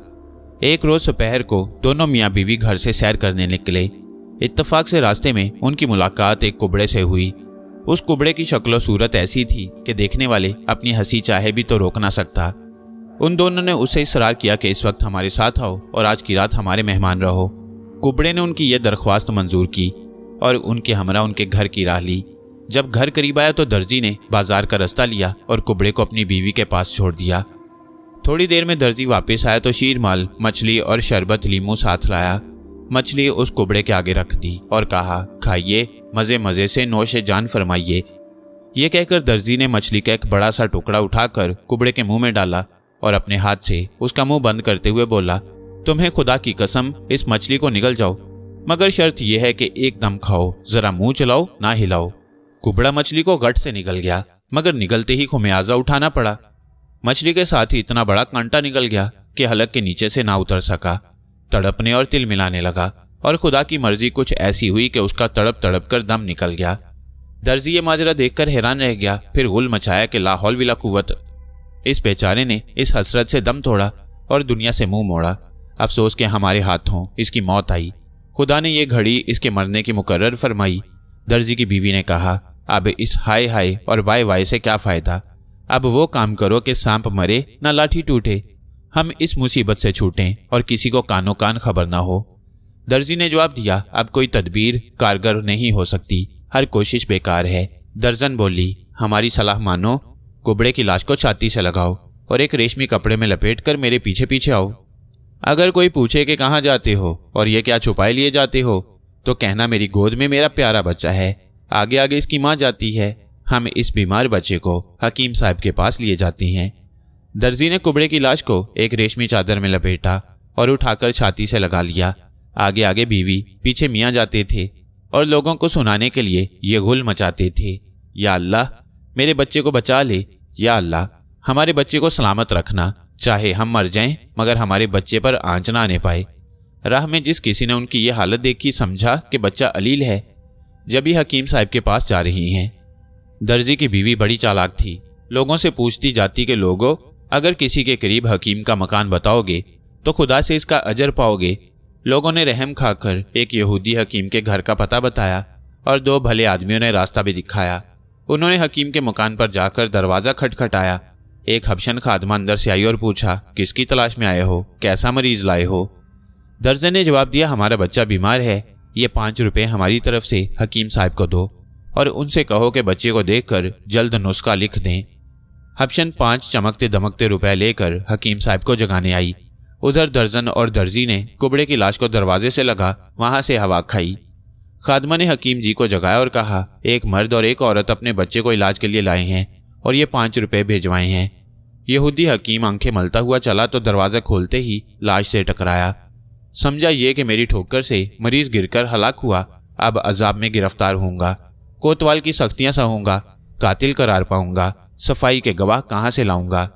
एक रोज़ दोपहर को दोनों मियाँ बीवी घर से सैर करने निकले। इत्तफाक से रास्ते में उनकी मुलाकात एक कुबड़े से हुई। उस कुबड़े की शक्ल सूरत ऐसी थी कि देखने वाले अपनी हँसी चाहे भी तो रोक ना सकता। उन दोनों ने उसे इसरार किया कि इस वक्त हमारे साथ आओ और आज की रात हमारे मेहमान रहो। कुबड़े ने उनकी यह दरख्वास्त मंजूर की और उनके हमरा उनके घर की राह ली। जब घर करीब आया तो दर्जी ने बाज़ार का रास्ता लिया और कुबड़े को अपनी बीवी के पास छोड़ दिया। थोड़ी देर में दर्जी वापस आया तो शीरमाल, मछली और शरबत लीमू साथ लाया। मछली उस कुबड़े के आगे रख दी और कहा, खाइए मज़े मज़े से नोश जान फरमाइए। ये कहकर दर्जी ने मछली का एक बड़ा सा टुकड़ा उठाकर कुबड़े के मुँह में डाला और अपने हाथ से उसका मुँह बंद करते हुए बोला तुम्हें खुदा की कसम, इस मछली को निगल जाओ। मगर शर्त यह है कि एकदम खाओ, जरा मुँह चलाओ, ना हिलाओ। कुबड़ा मछली को गट से निकल गया, मगर निगलते ही खुमियाजा उठाना पड़ा। मछली के साथ ही इतना बड़ा कांटा निकल गया कि हलक के नीचे से ना उतर सका। तड़पने और तिल मिलाने लगा, और खुदा की मर्ज़ी कुछ ऐसी हुई कि उसका तड़प तड़प कर दम निकल गया। दर्जी ये माजरा देखकर हैरान रह गया, फिर गुल मचाया कि लाहौल विला कुवत इस बेचारे ने इस हसरत से दम तोड़ा और दुनिया से मुँह मोड़ा। अफसोस के हमारे हाथों इसकी मौत आई। खुदा ने यह घड़ी इसके मरने की मुकर्र फरमाई। दर्जी की बीवी ने कहा, अब इस हाय हाय और वाय वाय से क्या फ़ायदा? अब वो काम करो कि सांप मरे, ना लाठी टूटे। हम इस मुसीबत से छूटें और किसी को कानो कान खबर ना हो। दर्जी ने जवाब दिया, अब कोई तदबीर, कारगर नहीं हो सकती। हर कोशिश बेकार है। दर्जन बोली, हमारी सलाह मानो। कुबड़े की लाश को छाती से लगाओ और एक रेशमी कपड़े में लपेट कर मेरे पीछे पीछे आओ। अगर कोई पूछे कि कहाँ जाते हो और ये क्या छुपाए लिए जाते हो तो कहना मेरी गोद में मेरा प्यारा बच्चा है। आगे आगे इसकी माँ जाती है। हम इस बीमार बच्चे को हकीम साहब के पास लिए जाती हैं। दर्जी ने कुबड़े की लाश को एक रेशमी चादर में लपेटा और उठाकर छाती से लगा लिया। आगे आगे बीवी पीछे मियाँ जाते थे और लोगों को सुनाने के लिए ये गुल मचाते थे। या अल्लाह, मेरे बच्चे को बचा ले। या अल्लाह, हमारे बच्चे को सलामत रखना। चाहे हम मर जाएँ, मगर हमारे बच्चे पर आँच ना आने पाए। राह में जिस किसी ने उनकी ये हालत देखी, समझा कि बच्चा अलील है, जब ही हकीम साहब के पास जा रही हैं। दर्जी की बीवी बड़ी चालाक थी। लोगों से पूछती जाती कि, लोगों, अगर किसी के करीब हकीम का मकान बताओगे तो खुदा से इसका अजर पाओगे? लोगों ने रहम खाकर एक यहूदी हकीम के घर का पता बताया, और दो भले आदमियों ने रास्ता भी दिखाया। उन्होंने हकीम के मकान पर जाकर दरवाज़ा खटखटाया एक हबशन खादमा अंदर से आई और पूछा, किसकी तलाश में आए हो? कैसा मरीज़ लाए हो? दर्जन ने जवाब दिया, हमारा बच्चा बीमार है। ये पाँच रुपए हमारी तरफ़ से, हकीम साहब को दो। और उनसे कहो कि बच्चे को देखकर जल्द नुस्खा लिख दें। हबशन पाँच चमकते दमकते रुपए लेकर हकीम साहब को जगाने आई। उधर दर्जन और दर्जी ने कुबड़े की लाश को दरवाजे से लगा, वहाँ से हवा खाई। खादमा ने हकीम जी को जगाया और कहा, एक मर्द और एक औरत अपने बच्चे को इलाज के लिए लाए हैं। और ये पाँच रुपए भिजवाए हैं। यहूदी हकीम आँखें मलता हुआ चला तो दरवाज़ा खोलते ही लाश से टकराया। समझा ये कि मेरी ठोकर से मरीज़ गिरकर हलाक हुआ, अब अजाब में गिरफ़्तार होऊँगा, कोतवाल की सख्तियाँ सहूँगा, कातिल करार पाऊँगा, सफ़ाई के गवाह कहाँ से लाऊँगा?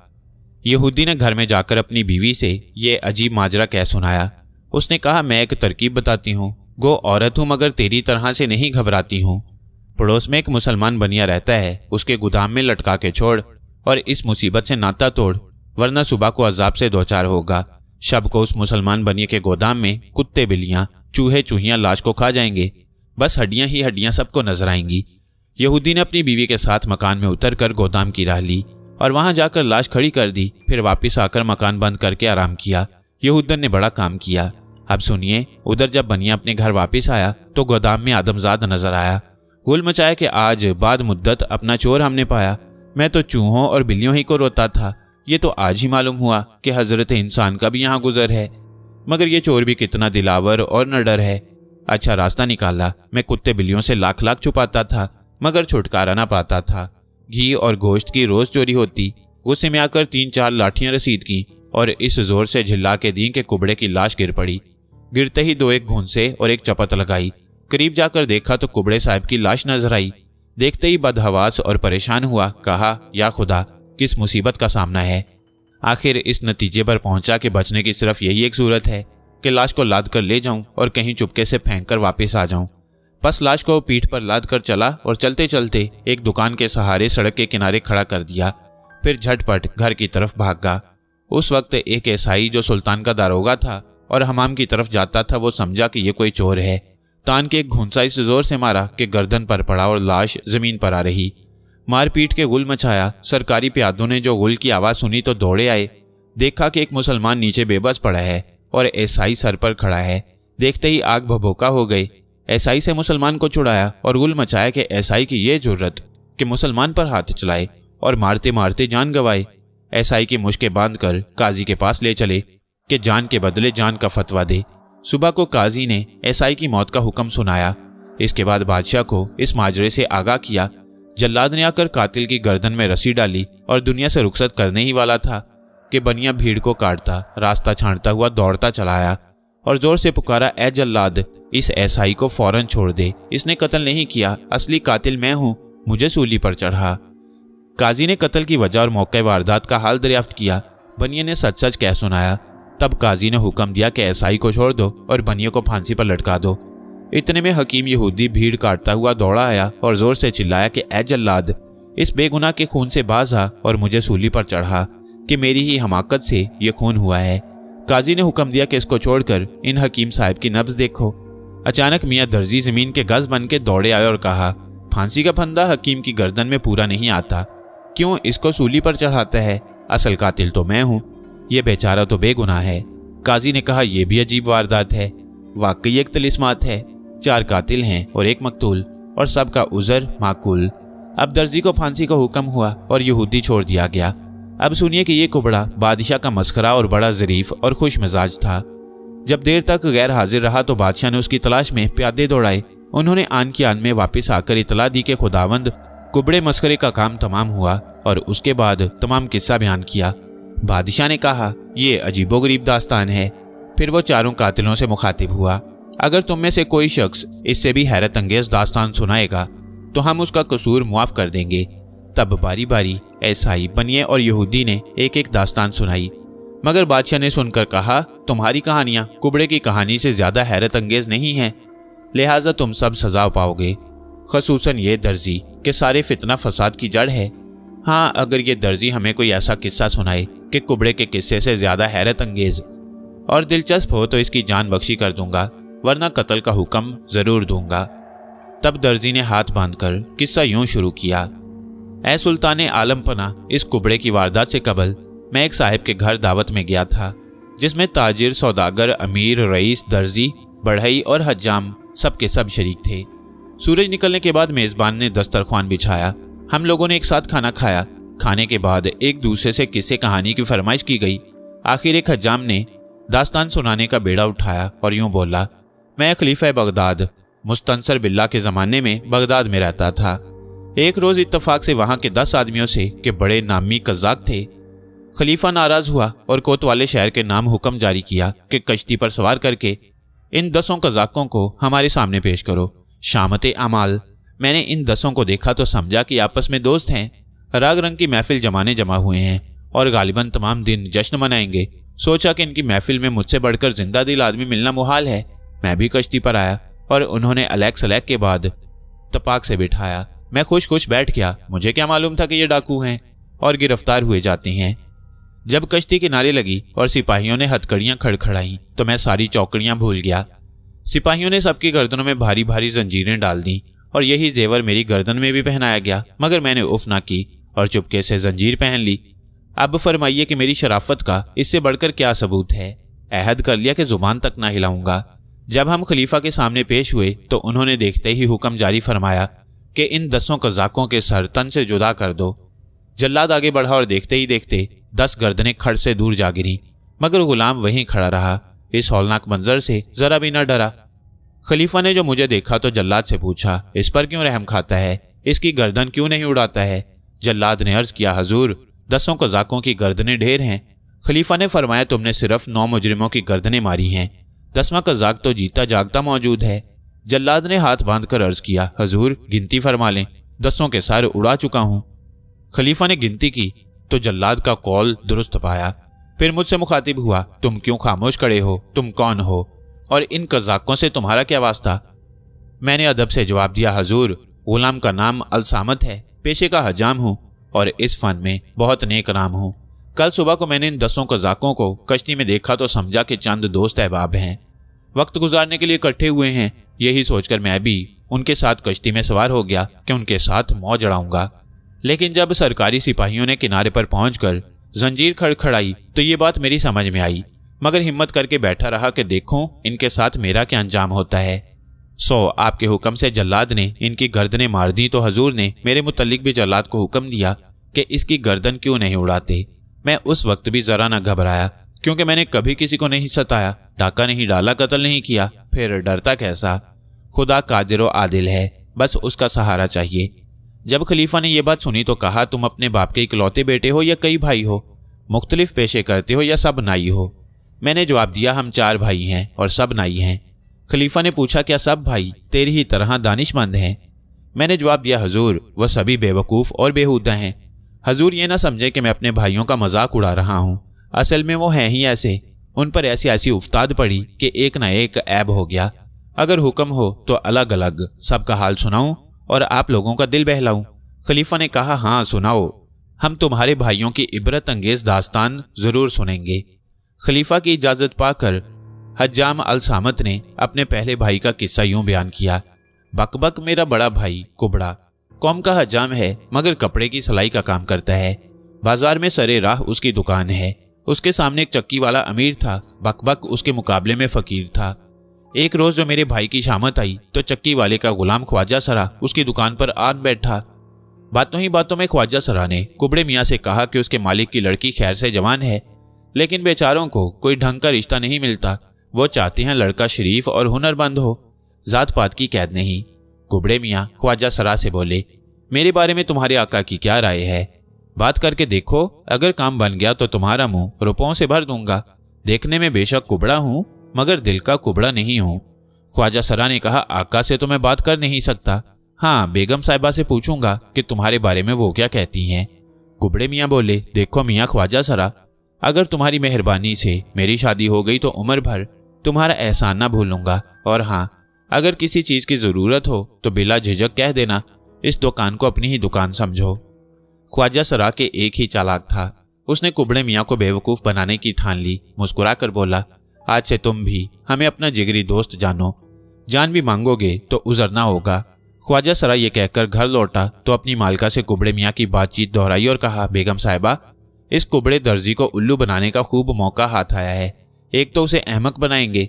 यहूदी ने घर में जाकर अपनी बीवी से ये अजीब माजरा कह सुनाया। उसने कहा, मैं एक तरकीब बताती हूँ, गो औरत हूँ मगर तेरी तरह से नहीं घबराती हूँ। पड़ोस में एक मुसलमान बनिया रहता है, उसके गोदाम में लटका के छोड़ और इस मुसीबत से नाता तोड़, वरना सुबह को अजाब से दो चार होगा। शब को उस मुसलमान बनिए के गोदाम में कुत्ते, बिल्लियाँ, चूहे, चूहियाँ, लाश को खा जाएँगे। बस हड्डियाँ ही हड्डियाँ सबको नज़र आएँगी। यहूदी ने अपनी बीवी के साथ मकान में उतर कर गोदाम की राह ली और वहाँ जाकर लाश खड़ी कर दी, फिर वापस आकर मकान बंद करके आराम किया। यहूदन ने बड़ा काम किया। अब सुनिए, उधर जब बनिया अपने घर वापस आया तो गोदाम में आदमजाद नज़र आया। गुल मचाया कि आज बाद मुद्दत अपना चोर हमने पाया। मैं तो चूहों और बिल्लियों ही को रोता था। ये तो आज ही मालूम हुआ कि हज़रत इंसान का भी यहाँ गुजर है। मगर ये चोर भी कितना दिलावर और नडर है। अच्छा रास्ता निकाला। मैं कुत्ते बिल्लियों से लाख लाख छुपाता था, मगर छुटकारा ना पाता था। घी और गोश्त की रोज चोरी होती। गुस्से में आकर तीन चार लाठियाँ रसीद की और इस ज़ोर से झिल्ला के दी के कुबड़े की लाश गिर पड़ी। गिरते ही दो एक घूंसे और एक चपत लगाई। करीब जाकर देखा तो कुबड़े साहब की लाश नज़र आई। देखते ही बदहवास और परेशान हुआ, कहा, या खुदा, किस मुसीबत का सामना है? आखिर इस नतीजे पर पहुँचा कि बचने की सिर्फ़ यही एक सूरत है कि लाश को लाद कर ले जाऊँ और कहीं चुपके से फेंक कर वापस आ जाऊँ। बस लाश को पीठ पर लाद कर चला और चलते चलते एक दुकान के सहारे सड़क के किनारे खड़ा कर दिया। फिर झटपट घर की तरफ़ भाग उस वक्त एक ऐसाई जो सुल्तान का दारोगा था और हमाम की तरफ़ जाता था, वो समझा कि ये कोई चोर है। तान के एक घुंसा इस ज़ोर से मारा कि गर्दन पर पड़ा और लाश ज़मीन पर आ रही। मारपीट के गुल मचाया। सरकारी प्यादों ने जो गुल की आवाज़ सुनी तो दौड़े आए। देखा कि एक मुसलमान नीचे बेबस पड़ा है और ईसाई सर पर खड़ा है। देखते ही आग भभोका हो गई। ईसाई से मुसलमान को छुड़ाया और गुल मचाया कि ईसाई की यह ज़रूरत कि मुसलमान पर हाथ चलाए और मारते मारते जान गवाए। ईसाई की मुश्कें बाँध कर काजी के पास ले चले कि जान के बदले जान का फतवा दे। सुबह को काजी ने एसआई की मौत का हुक्म सुनाया। इसके बाद बादशाह को इस माजरे से आगाह किया। जल्लाद ने आकर कातिल की गर्दन में रस्सी डाली और दुनिया से रुखसत करने ही वाला था कि बनिया भीड़ को काटता, रास्ता छांटता हुआ दौड़ता चलाया और ज़ोर से पुकारा, ए जल्लाद, इस एसआई को फ़ौरन छोड़ दे। इसने कत्ल नहीं किया, असली कातिल मैं हूँ, मुझे सूली पर चढ़ा। काजी ने कत्ल की वजह और मौके वारदात का हाल दरियाफ्त किया। बनिया ने सच सच कह सुनाया तब काजी ने हुक्म दिया कि एसआई को छोड़ दो और बनिए को फांसी पर लटका दो। इतने में हकीम यहूदी भीड़ काटता हुआ दौड़ा आया और ज़ोर से चिल्लाया कि ए जल्लाद, इस बेगुनाह के खून से बाज आ और मुझे सूली पर चढ़ा कि मेरी ही हमाकत से ये खून हुआ है। काजी ने हुक्म दिया कि इसको छोड़कर इन हकीम साहब की नब्ज देखो। अचानक मियाँ दर्जी ज़मीन के गज बन के दौड़े आए और कहा, फांसी का फंदा हकीम की गर्दन में पूरा नहीं आता। क्यों इसको सूली पर चढ़ाता है? असल कातिल तो मैं हूँ। ये बेचारा तो बेगुनाह है। काजी ने कहा यह भी अजीब वारदात है। वाकई एक तलिस्मात है। चार कातिल हैं और एक मकतूल और सबका उजर माकूल। अब दर्जी को फांसी का हुक्म हुआ और यहूदी छोड़ दिया गया। अब सुनिए कि ये कुबड़ा बादशाह का मस्करा और बड़ा जरीफ और खुश मिजाज था। जब देर तक गैर हाजिर रहा तो बादशाह ने उसकी तलाश में प्यादे दौड़ाए। उन्होंने आन की आन में वापस आकर इतला दी के खुदावंद कुबड़े मस्करे का काम तमाम हुआ और उसके बाद तमाम किस्सा बयान किया। बादशाह ने कहा यह अजीबोगरीब दास्तान है। फिर वो चारों कातिलों से मुखातिब हुआ। अगर तुम में से कोई शख्स इससे भी हैरत अंगेज दास्तान सुनाएगा तो हम उसका कसूर मुआफ कर देंगे। तब बारी बारी ऐसाई बनिए और यहूदी ने एक एक दास्तान सुनाई। मगर बादशाह ने सुनकर कहा, तुम्हारी कहानियाँ कुबड़े की कहानी से ज़्यादा हैरत अंगेज नहीं है। लिहाजा तुम सब सजा पाओगे। खसूसन ये दर्जी के सारे फितना फसाद की जड़ है। हाँ अगर ये दर्जी हमें कोई ऐसा किस्सा सुनाए कि कुबड़े के किस्से से ज़्यादा हैरत अंगेज और दिलचस्प हो तो इसकी जान बख्शी कर दूँगा, वरना कत्ल का हुक्म ज़रूर दूँगा। तब दर्जी ने हाथ बांधकर किस्सा यूँ शुरू किया ए सुल्तान आलम पना इस कुबड़े की वारदात से कबल मैं एक साहिब के घर दावत में गया था, जिसमें ताजिर, सौदागर, अमीर, रईस, दर्जी, बढ़ई और हजाम सबके सब शरीक थे। सूरज निकलने के बाद मेजबान ने दस्तरखान बिछाया हम लोगों ने एक साथ खाना खाया। खाने के बाद एक दूसरे से किस्से कहानी की फरमाइश की गई। आखिर एक हजाम ने दास्तान सुनाने का बेड़ा उठाया और यूँ बोला, मैं खलीफा बगदाद मुस्तंसर बिल्ला के ज़माने में बगदाद में रहता था। एक रोज़ इत्तफाक से वहाँ के दस आदमियों से के बड़े नामी कजाक थे। खलीफा नाराज़ हुआ और कोतवाले शहर के नाम हुक्म जारी किया कि कश्ती पर सवार करके इन दसों कजाकों को हमारे सामने पेश करो। शामत अमाल मैंने इन दसों को देखा तो समझा कि आपस में दोस्त हैं। राग रंग की महफिल जमाने जमा हुए हैं और गालिबन तमाम दिन जश्न मनाएँगे। सोचा कि इनकी महफिल में मुझसे बढ़कर ज़िंदा दिल आदमी मिलना मुहाल है। मैं भी कश्ती पर आया और उन्होंने अलैक के बाद तपाक से बिठाया। मैं खुश खुश बैठ गया। मुझे क्या मालूम था कि ये डाकू हैं और गिरफ़्तार हुए जाते हैं। जब कश्ती किनारे लगी और सिपाहियों ने हथकड़ियाँ खड़खड़ाई तो मैं सारी चौकड़ियाँ भूल गया। सिपाहियों ने सबकी गर्दनों में भारी भारी जंजीरें डाल दी और यही जेवर मेरी गर्दन में भी पहनाया गया, मगर मैंने उफ ना की और चुपके से जंजीर पहन ली। अब फरमाइए कि मेरी शराफत का इससे बढ़कर क्या सबूत है? अहद कर लिया कि ज़ुबान तक ना हिलाऊँगा। जब हम खलीफा के सामने पेश हुए तो उन्होंने देखते ही हुक्म जारी फरमाया कि इन दसों कजाकों के सर तन से जुदा कर दो। जल्लाद आगे बढ़ा और देखते ही देखते दस गर्दनें खड़ से दूर जा गिरी, मगर गुलाम वहीं खड़ा रहा। इस हौलनाक मंजर से जरा भी न डरा। खलीफा ने जो मुझे देखा तो जल्लाद से पूछा, इस पर क्यों रहम खाता है? इसकी गर्दन क्यों नहीं उड़ाता है? जल्लाद ने अर्ज़ किया, हजूर, दसों कजाकों की गर्दनें ढेर हैं। खलीफा ने फरमाया, तुमने सिर्फ़ नौ मुजरिमों की गर्दनें मारी हैं। दसवां कजाक तो जीता जागता मौजूद है। जल्लाद ने हाथ बांधकर अर्ज़ किया, हजूर, गिनती फरमा लें, दसों के सारे उड़ा चुका हूँ। खलीफा ने गिनती की तो जल्लाद का कॉल दुरुस्त पाया। फिर मुझसे मुखातिब हुआ, तुम क्यों खामोश खड़े हो? तुम कौन हो? और इन कजाकों से तुम्हारा क्या वास्ता? मैंने अदब से जवाब दिया, हजूर, गुलाम का नाम अलसामत है, पेशे का हजाम हूँ और इस फन में बहुत नेक नाम हूँ। कल सुबह को मैंने इन दसों कजाकों को कश्ती में देखा तो समझा कि चंद दोस्त अहबाब हैं। वक्त गुजारने के लिए इकट्ठे हुए हैं। यही सोचकर मैं भी उनके साथ कश्ती में सवार हो गया कि उनके साथ मौज अड़ाऊँगा। लेकिन जब सरकारी सिपाहियों ने किनारे पर पहुंचकर जंजीर खड़खड़ाई तो ये बात मेरी समझ में आई मगर हिम्मत करके बैठा रहा कि देखो, इनके साथ मेरा क्या अंजाम होता है। सो, आपके हुक्म से जल्लाद ने इनकी गर्दनें मार दी तो हजूर ने मेरे मुतलिक भी जल्लाद को हुक्म दिया कि इसकी गर्दन क्यों नहीं उड़ाते। मैं उस वक्त भी जरा न घबराया, क्योंकि मैंने कभी किसी को नहीं सताया, डाका नहीं डाला, कत्ल नहीं किया, फिर डरता कैसा? खुदा कादिर आदिल है, बस उसका सहारा चाहिए। जब खलीफा ने यह बात सुनी तो कहा, तुम अपने बाप के इकलौते बेटे हो या कई भाई हो? मुख्तलिफ़ पेशे करते हो या सब नाई हो? मैंने जवाब दिया, हम चार भाई हैं और सब नाई हैं। खलीफा ने पूछा, क्या सब भाई तेरी ही तरह दानिशमंद हैं? मैंने जवाब दिया, हजूर, वह सभी बेवकूफ़ और बेहूदा हैं। हजूर, ये ना समझे कि मैं अपने भाइयों का मज़ाक उड़ा रहा हूँ। असल में वो हैं ही ऐसे। उन पर ऐसी ऐसी उफ्ताद पड़ी कि एक ना एक ऐब हो गया। अगर हुक्म हो तो अलग अलग सबका हाल सुनाऊं और आप लोगों का दिल बहलाऊं। खलीफा ने कहा हाँ सुनाओ। हम तुम्हारे भाइयों की इबरत अंगेज दास्तान ज़रूर सुनेंगे। खलीफा की इजाज़त पाकर हजाम अल सामत ने अपने पहले भाई का किस्सा यूँ बयान किया, बकबक मेरा बड़ा भाई, कुबड़ा, कौम का हजाम है, मगर कपड़े की सिलाई का काम करता है। बाज़ार में सरे राह उसकी दुकान है। उसके सामने एक चक्की वाला अमीर था, बकबक उसके मुकाबले में फकीर था। एक रोज जो मेरे भाई की शामत आई तो चक्की वाले का गुलाम ख्वाजा सरा उसकी दुकान पर आन बैठा। बातों ही बातों में ख्वाजा सरा ने कुबड़े मियाँ से कहा कि उसके मालिक की लड़की खैर से जवान है लेकिन बेचारों को कोई ढंग का रिश्ता नहीं मिलता। वो चाहते हैं लड़का शरीफ और हुनरमंद हो। जात पात की कैद नहीं। कुबड़े मियाँ ख्वाजा सरा से बोले, मेरे बारे में तुम्हारे आका की क्या राय है? बात करके देखो, अगर काम बन गया तो तुम्हारा मुँह रुपयों से भर दूँगा। देखने में बेशक कुबड़ा हूँ, मगर दिल का कुबड़ा नहीं हूँ। ख्वाजा सरा ने कहा, आका से तो मैं बात कर नहीं सकता। हाँ बेगम साहिबा से पूछूँगा कि तुम्हारे बारे में वो क्या कहती हैं? कुबड़े मियाँ बोले, देखो मियाँ ख्वाजा सरा अगर तुम्हारी मेहरबानी से मेरी शादी हो गई तो उम्र भर तुम्हारा एहसान ना भूलूँगा और हाँ अगर किसी चीज़ की ज़रूरत हो तो बिला झिझक कह देना, इस दुकान को अपनी ही दुकान समझो। ख्वाजा सरा के एक ही चालाक था। उसने कुबड़े मियाँ को बेवकूफ़ बनाने की ठान ली मुस्कुरा कर बोला, आज से तुम भी हमें अपना जिगरी दोस्त जानो। जान भी मांगोगे तो उजरना होगा। ख्वाजा सरा ये कहकर घर लौटा तो अपनी मालका से कुबड़े मियाँ की बातचीत दोहराई और कहा, बेगम साहिबा इस कुबड़े दर्जी को उल्लू बनाने का खूब मौका हाथ आया है। एक तो उसे अहमक बनाएँगे,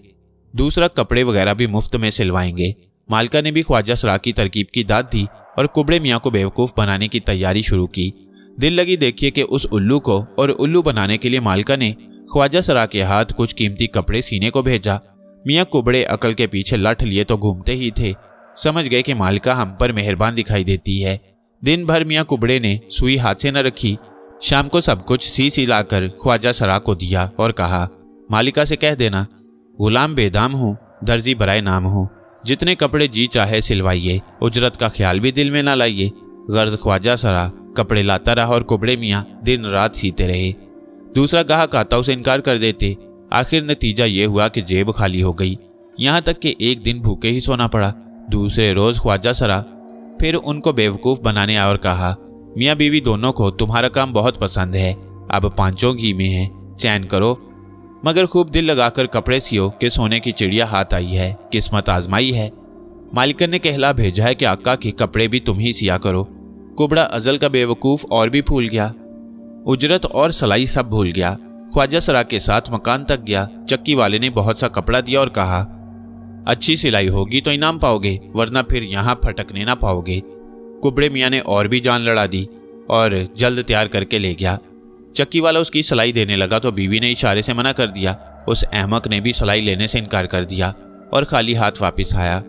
दूसरा कपड़े वगैरह भी मुफ़्त में सिलवाएँगे। मालका ने भी ख्वाजा सरा की तरकीब की दाद दी और कुबड़े मियाँ को बेवकूफ़ बनाने की तैयारी शुरू की। दिल लगी देखिए कि उस उल्लू को और उल्लू बनाने के लिए मालका ने ख्वाजा सरा के हाथ कुछ कीमती कपड़े सीने को भेजा। मियाँ कुबड़े अकल के पीछे लठ लिए तो घूमते ही थे। समझ गए कि मालिका हम पर मेहरबान दिखाई देती है। दिन भर मियाँ कुबड़े ने सुई हाथ से न रखी शाम को सब कुछ सी सी लाकर ख्वाजा सरा को दिया और कहा, मालिका से कह देना, गुलाम बेदाम हूँ, दर्जी बराए नाम हूँ। जितने कपड़े जी चाहे सिलवाइए, उजरत का ख्याल भी दिल में ना लाइए। गर्ज ख्वाजा सरा, कपड़े लाता रहा और कुबड़े मियाँ दिन रात सीते रहे। दूसरा ग्राहक आता उसे इनकार कर देते। आखिर नतीजा ये हुआ कि जेब खाली हो गई। यहाँ तक कि एक दिन भूखे ही सोना पड़ा। दूसरे रोज ख्वाजा सरा फिर उनको बेवकूफ़ बनाने और कहा मियाँ बीवी दोनों को तुम्हारा काम बहुत पसंद है। अब पाँचों घी में है। चैन करो। मगर खूब दिल लगाकर कपड़े सियो कि सोने की चिड़िया हाथ आई है। किस्मत आजमाई है। मालिकन ने कहला भेजा है कि आका के कपड़े भी तुम ही सिया करो। कुबड़ा अजल का बेवकूफ़ और भी भूल गया। उजरत और सलाई सब भूल गया। ख्वाजा सरा के साथ मकान तक गया। चक्की वाले ने बहुत सा कपड़ा दिया और कहा, अच्छी सिलाई होगी तो इनाम पाओगे, वरना फिर यहाँ फटकने ना पाओगे। कुबड़े मियाँ ने और भी जान लड़ा दी और जल्द तैयार करके ले गया। चक्की वाला उसकी सलाई देने लगा तो बीवी ने इशारे से मना कर दिया। उस अहमक ने भी सलाई लेने से इनकार कर दिया और खाली हाथ वापस आया।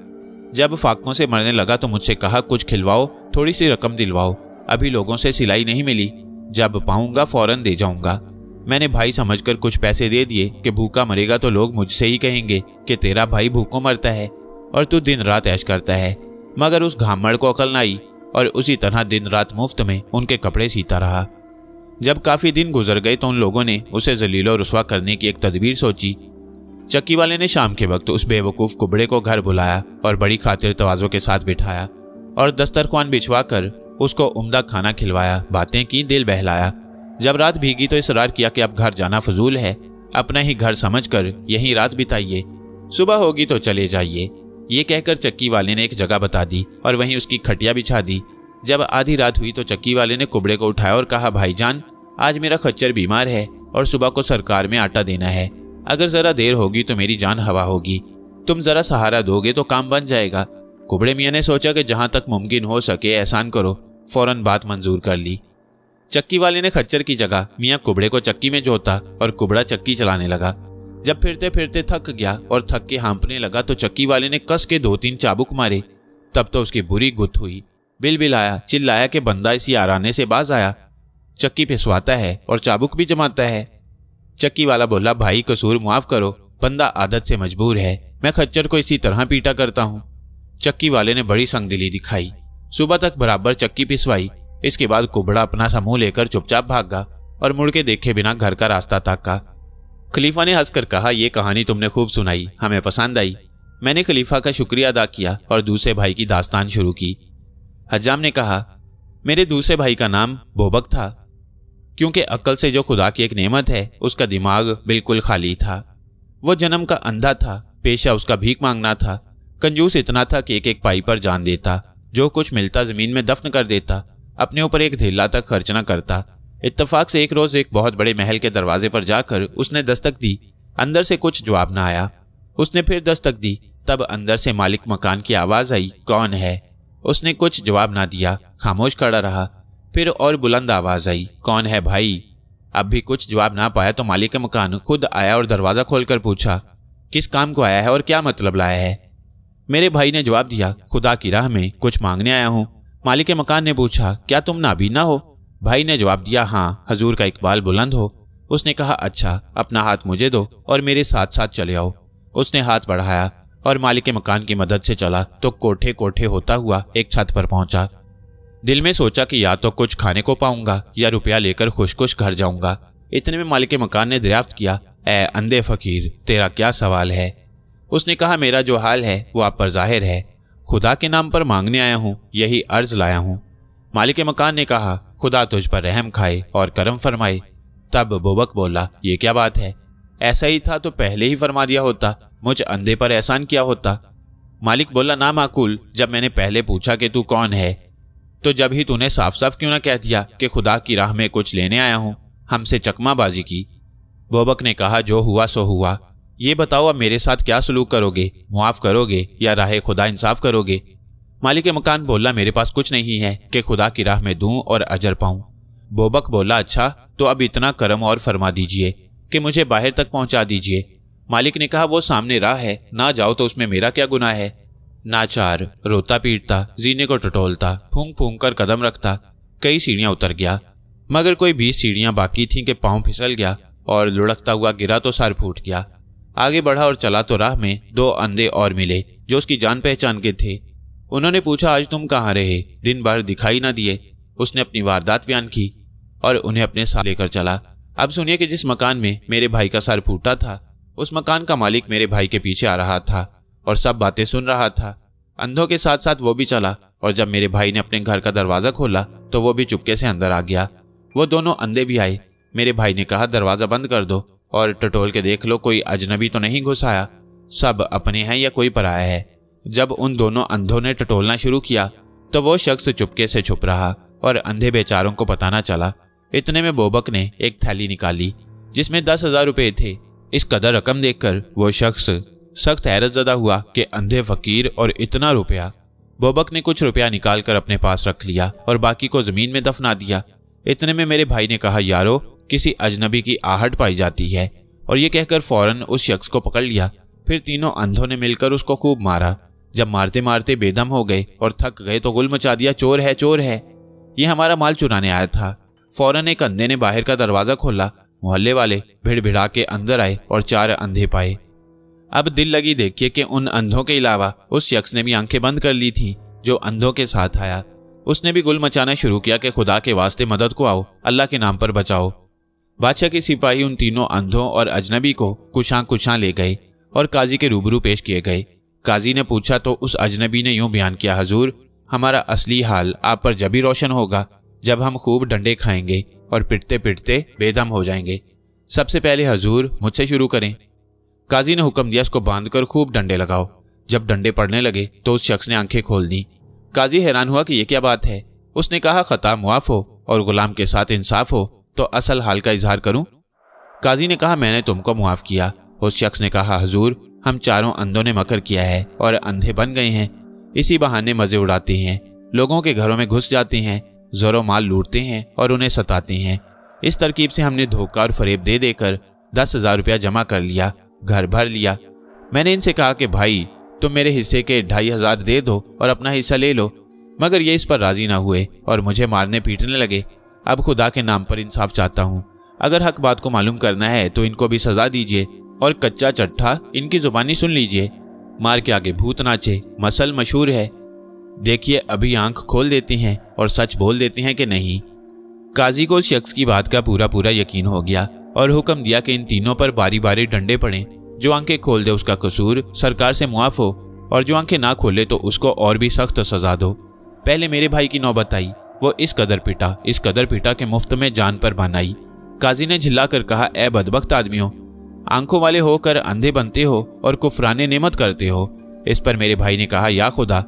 जब फाकों से मरने लगा तो मुझसे कहा, कुछ खिलवाओ, थोड़ी सी रकम दिलवाओ। अभी लोगों से सिलाई नहीं मिली। जब पाऊँगा, फ़ौरन दे जाऊँगा। मैंने भाई समझकर कुछ पैसे दे दिए कि भूखा मरेगा तो लोग मुझसे ही कहेंगे कि तेरा भाई भूखों मरता है और तू दिन रात ऐश करता है। मगर उस घामड़ को अकल न आई। और उसी तरह दिन रात मुफ़्त में उनके कपड़े सीता रहा। जब काफ़ी दिन गुजर गए तो उन लोगों ने उसे जलीलो रुसवा करने की एक तदबीर सोची। चक्की वाले ने शाम के वक्त उस बेवकूफ़ कुबड़े को घर बुलाया और बड़ी खातिर तवाजों के साथ बिठाया और दस्तरखान बिछवा कर उसको उम्दा खाना खिलवाया, बातें की, दिल बहलाया। जब रात भीगी तो इसरार किया कि अब घर जाना फजूल है। अपना ही घर समझकर यहीं रात बिताइए। सुबह होगी तो चले जाइए। ये कहकर चक्की वाले ने एक जगह बता दी और वहीं उसकी खटिया बिछा दी। जब आधी रात हुई तो चक्की वाले ने कुबड़े को उठाया और कहा, भाईजान, आज मेरा खच्चर बीमार है और सुबह को सरकार में आटा देना है। अगर जरा देर होगी तो मेरी जान हवा होगी। तुम जरा सहारा दोगे तो काम बन जाएगा कुबड़े मियाँ ने सोचा कि जहाँ तक मुमकिन हो सके एहसान करो, फ़ौरन बात मंजूर कर ली। चक्की वाले ने खच्चर की जगह मियाँ कुबड़े को चक्की में जोता और कुबड़ा चक्की चलाने लगा। जब फिरते फिरते थक गया और थक के हाँपने लगा तो चक्की वाले ने कस के दो तीन चाबुक मारे। तब तो उसकी बुरी गुत हुई। बिल बिल आया चिल्लाया कि बंदा इसी आराने से बाज आया। चक्की पिसवाता है और चाबुक भी जमाता है। चक्की वाला बोला, भाई, कसूर मुआफ करो। बंदा आदत से मजबूर है। मैं खच्चर को इसी तरह पीटा करता हूँ। चक्की वाले ने बड़ी संगदिली दिखाई। सुबह तक बराबर चक्की पिसवाई। इसके बाद कुबड़ा अपना समूह लेकर चुपचाप भागा और मुड़ के देखे बिना घर का रास्ता ताका। खलीफा ने हंसकर कहा यह कहानी तुमने खूब सुनाई, हमें पसंद आई। मैंने खलीफा का शुक्रिया अदा किया और दूसरे भाई की दास्तान शुरू की। हजाम ने कहा, मेरे दूसरे भाई का नाम बोबक था, क्योंकि अक्ल से जो खुदा की एक नेमत है, उसका दिमाग बिल्कुल खाली था। वो जन्म का अंधा था, पेशा उसका भीख मांगना था, कंजूस इतना था कि एक एक पाई पर जान देता, जो कुछ मिलता ज़मीन में दफन कर देता, अपने ऊपर एक धेला तक खर्च न करता। इत्तेफाक से एक रोज एक बहुत बड़े महल के दरवाजे पर जाकर उसने दस्तक दी। अंदर से कुछ जवाब न आया। उसने फिर दस्तक दी। तब अंदर से मालिक मकान की आवाज़ आई, कौन है? उसने कुछ जवाब ना दिया। खामोश खड़ा रहा। फिर और बुलंद आवाज़ आई, कौन है भाई? अब भी कुछ जवाब ना पाया तो मालिक मकान खुद आया और दरवाज़ा खोलकर पूछा, किस काम को आया है और क्या मतलब लाया है? मेरे भाई ने जवाब दिया, खुदा की राह में कुछ मांगने आया हूँ। मालिक मकान ने पूछा, क्या तुम नाबीना हो? भाई ने जवाब दिया हाँ हजूर का इकबाल बुलंद हो। उसने कहा अच्छा अपना हाथ मुझे दो और मेरे साथ साथ चले आओ। उसने हाथ बढ़ाया और मालिक मकान की मदद से चला तो कोठे कोठे होता हुआ एक छत पर पहुँचा। दिल में सोचा कि या तो कुछ खाने को पाऊँगा या रुपया लेकर खुश खुश घर जाऊँगा। इतने में मालिक मकान ने दरियाफ्त किया, ए, अंधे फकीर, तेरा क्या सवाल है? उसने कहा, मेरा जो हाल है, वो आप पर ज़ाहिर है। खुदा के नाम पर मांगने आया हूँ, यही अर्ज़ लाया हूँ। मालिक मकान ने कहा खुदा तुझ पर रहम खाए और करम फरमाए। तब बोबक बोला, ये क्या बात है? ऐसा ही था तो पहले ही फरमा दिया होता। मुझ अंधे पर एहसान किया होता। मालिक बोला, ना माकूल, जब मैंने पहले पूछा कि तू कौन है तो जब ही तूने साफ़ साफ़ क्यों ना कह दिया कि खुदा की राह में कुछ लेने आया हूँ, हमसे चकमाबाजी की। बोबक ने कहा, जो हुआ, सो हुआ। ये बताओ, अब मेरे साथ क्या सलूक करोगे? मुआफ करोगे या राह खुदा इंसाफ करोगे? मालिक मकान बोला, मेरे पास कुछ नहीं है, कि खुदा की राह में दूँ और अजर पाऊँ। बोबक बोला अच्छा तो अब इतना करम और फरमा दीजिए, कि मुझे बाहर तक पहुँचा दीजिए। मालिक ने कहा, वो सामने राह है, ना जाओ तो उसमें मेरा क्या गुनाह है? नाचार, रोता पीटता, जीने को टटोलता, फूंक फूंक कर कदम रखता, कई सीढ़ियाँ उतर गया। मगर कोई बीस सीढ़ियाँ बाकी थीं कि पाँव फिसल गया और लुढ़कता हुआ गिरा तो सर फूट गया। आगे बढ़ा और चला तो राह में दो अंधे और मिले, जो उसकी जान पहचान के थे। उन्होंने पूछा, आज तुम कहाँ रहे? दिन भर दिखाई ना दिए। उसने अपनी वारदात बयान की और उन्हें अपने साथ लेकर चला। अब सुनिए कि जिस मकान में मेरे भाई का सर फूटा था, उस मकान का मालिक मेरे भाई के पीछे आ रहा था और सब बातें सुन रहा था। अंधों के साथ साथ वो भी चला और जब मेरे भाई ने अपने घर का दरवाज़ा खोला तो वो भी चुपके से अंदर आ गया। वो दोनों अंधे भी आए। मेरे भाई ने कहा, दरवाज़ा बंद कर दो और टटोल के देख लो, कोई अजनबी तो नहीं घुसाया सब अपने हैं या कोई पराया है? जब उन दोनों अंधों ने टटोलना शुरू किया तो वो शख्स चुपके से छुप रहा और अंधे बेचारों को पता ना चला। इतने में बोबक ने एक थैली निकाली, जिसमें दस हज़ार रुपये थे। इस कदर रकम देखकर वो शख्स सख्त हैरत जदा हुआ कि अंधे फकीर और इतना रुपया। बोबक ने कुछ रुपया निकाल कर अपने पास रख लिया और बाकी को ज़मीन में दफना दिया। इतने में मेरे भाई ने कहा, यारो, किसी अजनबी की आहट पाई जाती है। और ये कहकर फ़ौरन उस शख्स को पकड़ लिया। फिर तीनों अंधों ने मिलकर उसको खूब मारा। जब मारते मारते बेदम हो गए और थक गए तो गुल मचा दिया, चोर है चोर है। ये हमारा माल चुराने आया था। फ़ौरन एक अंधे ने बाहर का दरवाज़ा खोला। मोहल्ले वाले भिड़ भिड़ा के अंदर आए और चार अंधे पाए। अब दिल लगी देखिए कि उन अंधों के अलावा उस शख्स ने भी आँखें बंद कर ली थी, जो अंधों के साथ आया। उसने भी गुल मचाना शुरू किया कि खुदा के वास्ते मदद को आओ, अल्लाह के नाम पर बचाओ। बादशाह के सिपाही उन तीनों अंधों और अजनबी को कुशां कुशां ले गए और काजी के रूबरू पेश किए गए। काजी ने पूछा तो उस अजनबी ने यूँ बयान किया, हजूर, हमारा असली हाल आप पर जब ही रोशन होगा, जब हम खूब डंडे खाएँगे और पिटते पिटते बेदम हो जाएँगे। सबसे पहले हजूर, मुझसे शुरू करें। काजी ने हुक्म दिया उसको बांधकर खूब डंडे लगाओ। जब डंडे पड़ने लगे तो उस शख्स ने आँखें खोल दी। काजी हैरान हुआ कि यह क्या बात है। उसने कहा, खता मुआफ हो और गुलाम के साथ इंसाफ हो तो असल हाल का इजहार करूँ? काजी ने कहा, मैंने तुमको मुआफ किया। उस शख्स ने कहा, हजूर हम चारों अंधों ने मकर किया है और अंधे बन गए हैं। इसी बहाने मज़े उड़ाते हैं, लोगों के घरों में घुस जाते हैं, जोरों माल लूटते हैं और उन्हें सताते हैं। इस तरकीब से हमने धोखा और फरेब दे देकर दस हज़ार रुपया जमा कर लिया, घर भर लिया। मैंने इनसे कहा कि, भाई, तुम मेरे हिस्से के ढाई हज़ार दे दो और अपना हिस्सा ले लो, मगर ये इस पर राज़ी ना हुए और मुझे मारने पीटने लगे। अब खुदा के नाम पर इंसाफ चाहता हूँ। अगर हक बात को मालूम करना है तो इनको भी सजा दीजिए और कच्चा चट्ठा इनकी जुबानी सुन लीजिए। मार के आगे भूत नाचे, मसल मशहूर है। देखिए, अभी आँख खोल देती हैं और सच बोल देते हैं कि नहीं। काजी को शख्स की बात का पूरा पूरा यकीन हो गया और हुक्म दिया कि इन तीनों पर बारी बारी डंडे पड़े। जो आँखें खोल दे उसका कसूर सरकार से मुआफ हो और जो आँखें ना खोले तो उसको और भी सख्त सजा दो। पहले मेरे भाई की नौबत आई, वो इस कदर पिटा, इस कदर पिटा के मुफ़्त में जान पर बनाई। काजी ने झिल्ला कर कहा ए बदबख्त आदमियों आँखों वाले होकर अंधे बनते हो और कुफराने नेमत करते हो। इस पर मेरे भाई ने कहा, या खुदा,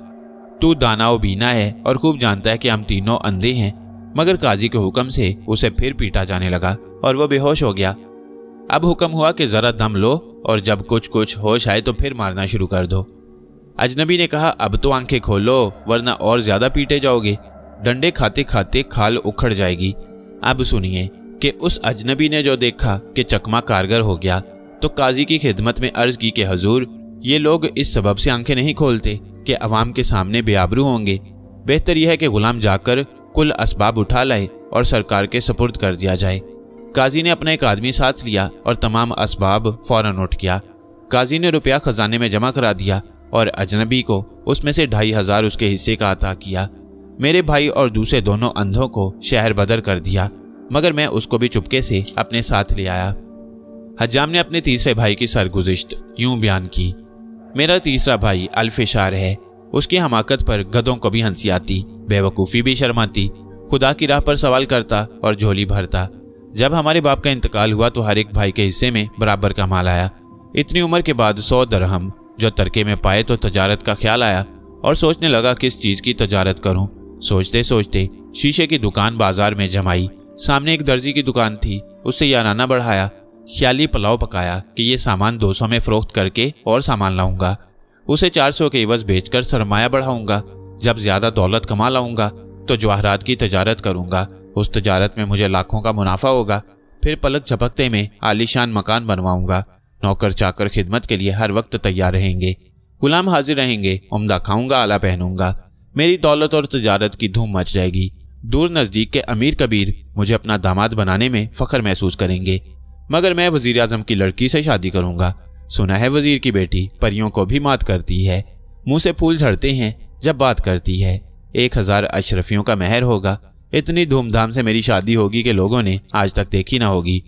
तू दानाओ बीना है और खूब जानता है कि हम तीनों अंधे हैं। मगर काजी के हुक्म से उसे फिर पीटा जाने लगा और वह बेहोश हो गया। अब हुक्म हुआ कि जरा दम लो और जब कुछ कुछ होश आए तो फिर मारना शुरू कर दो। अजनबी ने कहा, अब तो आँखें खोलो, वरना और ज़्यादा पीटे जाओगे। डंडे खाते खाते खाल उखड़ जाएगी। अब सुनिए कि उस अजनबी ने जो देखा कि चकमा कारगर हो गया तो काजी की खिदमत में अर्ज़ की कि, हजूर, ये लोग इस सबब से आँखें नहीं खोलते कि अवाम के सामने बेआबरू होंगे। बेहतर यह है कि गुलाम जाकर कुल असबाब उठा लाए और सरकार के सपुर्द कर दिया जाए। काजी ने अपना एक आदमी साथ लिया और तमाम असबाब फ़ौरन उठ किया काजी ने रुपया खजाने में जमा करा दिया और अजनबी को उसमें से ढाई हज़ार उसके हिस्से का अता किया। मेरे भाई और दूसरे दोनों अंधों को शहर बदर कर दिया, मगर मैं उसको भी चुपके से अपने साथ ले आया। हजाम ने अपने तीसरे भाई की सरगुजिश्त यूँ बयान की, मेरा तीसरा भाई अल्फिशार है। उसकी हमाकत पर गधों को भी हँसी आती, बेवकूफ़ी भी शर्माती, खुदा की राह पर सवाल करता और झोली भरता। जब हमारे बाप का इंतकाल हुआ तो हर एक भाई के हिस्से में बराबर का माल आया। इतनी उम्र के बाद सौ दरहम जो तरके में पाए तो तजारत का ख्याल आया और सोचने लगा किस चीज़ की तजारत करूँ। सोचते सोचते शीशे की दुकान बाज़ार में जमाई। सामने एक दर्जी की दुकान थी, उससे याराना बढ़ाया ख्याली पुलाव पकाया कि ये सामान 200 में फरोख्त करके और सामान लाऊँगा। उसे 400 के इवज बेचकर सरमाया बढ़ाऊँगा। जब ज़्यादा दौलत कमा लाऊँगा तो जवाहरात की तजारत करूँगा। उस तजारत में मुझे लाखों का मुनाफा होगा। फिर पलक झपकते में आलिशान मकान बनवाऊँगा। नौकर चाकर खिदमत के लिए हर वक्त तैयार रहेंगे। गुलाम हाजिर रहेंगे, उमदा खाऊँगा, आला पहनूँगा। मेरी दौलत और तजारत की धूम मच जाएगी। दूर नज़दीक के अमीर कबीर मुझे अपना दामाद बनाने में फख्र महसूस करेंगे। मगर मैं वज़ीर आज़म की लड़की से शादी करूँगा। सुना है वज़ीर की बेटी, परियों को भी मात करती है। मुँह से फूल झड़ते हैं जब बात करती है। एक हज़ार अशरफियों का महर होगा। इतनी धूमधाम से मेरी शादी होगी कि लोगों ने आज तक देखी ना होगी।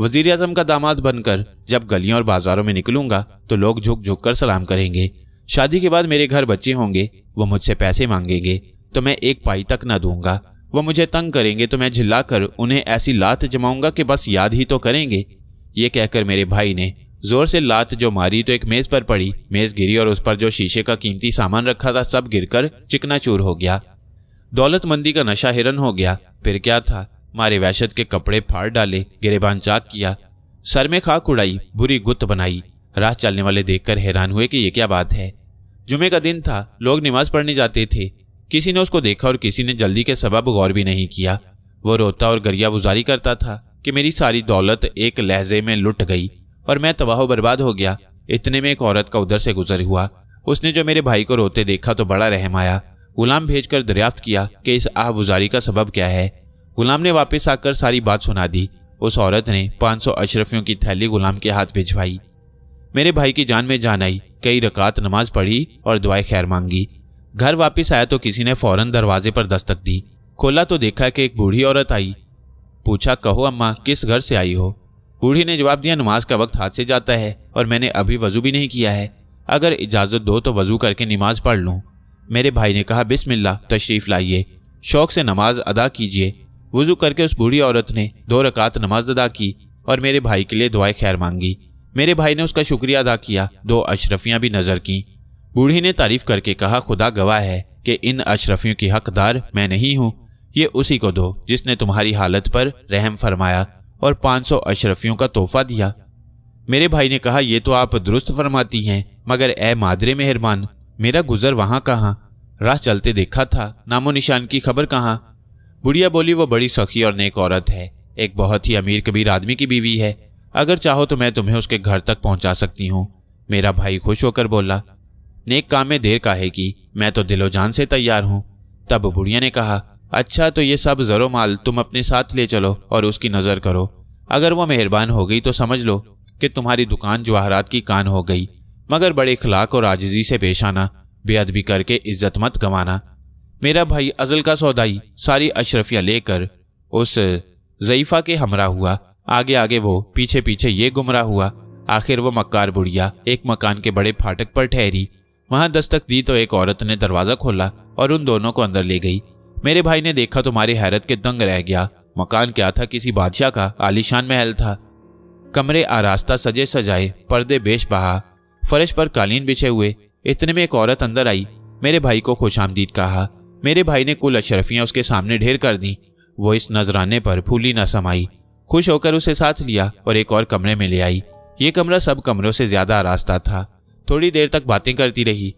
वज़ीर अजम का दामाद बनकर जब गलियों और बाजारों में निकलूँगा तो लोग झुक झुक कर सलाम करेंगे। शादी के बाद मेरे घर बच्चे होंगे, वो मुझसे पैसे मांगेंगे तो मैं एक पाई तक न दूँगा। वो मुझे तंग करेंगे तो मैं झिल्लाकर उन्हें ऐसी लात जमाऊँगा कि बस याद ही तो करेंगे। ये कहकर मेरे भाई ने ज़ोर से लात जो मारी तो एक मेज पर पड़ी, मेज गिरी और उस पर जो शीशे का कीमती सामान रखा था सब गिरकर चिकनाचूर हो गया। दौलतमंदी का नशा हिरन हो गया। फिर क्या था? मारे वैशत के कपड़े फाड़ डाले, गिरेबान चाक किया। सर में खाक उड़ाई, बुरी गुत्त बनाई। राह चलने वाले देखकर हैरान हुए कि ये क्या बात है। जुमे का दिन था, लोग नमाज़ पढ़ने जाते थे। किसी ने उसको देखा और किसी ने जल्दी के सबब गौर भी नहीं किया। वो रोता और गरिया गुजारी करता था कि मेरी सारी दौलत एक लहजे में लुट गई और मैं तबाह बर्बाद हो गया। इतने में एक औरत का उधर से गुजर हुआ। उसने जो मेरे भाई को रोते देखा तो बड़ा रहम आया। गुलाम भेजकर दरियाफ्त किया कि इस आहगुजारी का सबब क्या है। गुलाम ने वापस आकर सारी बात सुना दी। उस औरत ने 500 अशरफियों की थैली गुलाम के हाथ भिजवाई। मेरे भाई की जान में जान आई। कई रकात नमाज़ पढ़ी और दुआएँ खैर मांगी। घर वापस आया तो किसी ने फ़ौरन दरवाजे पर दस्तक दी। खोला तो देखा कि एक बूढ़ी औरत आई। पूछा, कहो अम्मा, किस घर से आई हो? बूढ़ी ने जवाब दिया, नमाज़ का वक्त हाथ से जाता है और मैंने अभी वज़ू भी नहीं किया है। अगर इजाज़त दो तो वज़ू करके नमाज़ पढ़ लूँ। मेरे भाई ने कहा, बिस्मिल्लाह, तशरीफ़ लाइए। शौक से नमाज़ अदा कीजिए। वज़ू करके उस बूढ़ी औरत ने दो रकात नमाज़ अदा की और मेरे भाई के लिए दुआएँ खैर मांगी। मेरे भाई ने उसका शुक्रिया अदा किया। दो अशरफियाँ भी नज़र की। बूढ़ी ने तारीफ़ करके कहा, खुदा गवाह है कि इन अशरफियों की हकदार मैं नहीं हूँ। ये उसी को दो जिसने तुम्हारी हालत पर रहम फरमाया और 500 अशरफियों का तोहफा दिया। मेरे भाई ने कहा यह तो आप दुरुस्त फरमाती हैं, मगर ए मादरे मेहरबान, मेरा गुजर वहाँ कहाँ? राह चलते देखा था, नामो निशान की खबर कहाँ? बुढ़िया बोली, वो बड़ी सखी और नेक औरत है, एक बहुत ही अमीर कबीर आदमी की बीवी है। अगर चाहो तो मैं तुम्हें उसके घर तक पहुँचा सकती हूँ। मेरा भाई खुश होकर बोला नेक काम में देर का है कि मैं तो दिलो जान से तैयार हूँ। तब बुढ़िया ने कहा अच्छा तो ये सब जरो माल तुम अपने साथ ले चलो और उसकी नज़र करो। अगर वो मेहरबान हो गई तो समझ लो कि तुम्हारी दुकान जवाहरात की कान हो गई। मगर बड़े इखलाक और आजिजी से पेश आना, बेअदबी करके इज़्ज़त मत गंवाना। मेरा भाई अजल का सौदाई, सारी अशरफियाँ लेकर उस जईफा के हमरा हुआ। आगे आगे वो पीछे पीछे ये गुमराह हुआ। आखिर वो मक्कार बुढ़िया, एक मकान के बड़े फाटक पर ठहरी। वहाँ दस्तक दी तो एक औरत ने दरवाज़ा खोला और उन दोनों को अंदर ले गई। मेरे भाई ने देखा तो हैरत के दंग रह गया। मकान क्या था? किसी बादशाह का आलिशान महल था। कमरे आरास्ता सजे सजाए, पर्दे बेश बहा। फर्श पर कालीन बिछे हुए, इतने में एक औरत अंदर आई। मेरे भाई को खुश आमदीद कहा। मेरे भाई ने कुल अशरफियाँ उसके सामने ढेर कर दी। वो इस नजराने पर फूली न समाई। खुश होकर उसे साथ लिया और एक और कमरे में ले आई। ये कमरा सब कमरों से ज़्यादा आरास्ता था। थोड़ी देर तक बातें करती रही।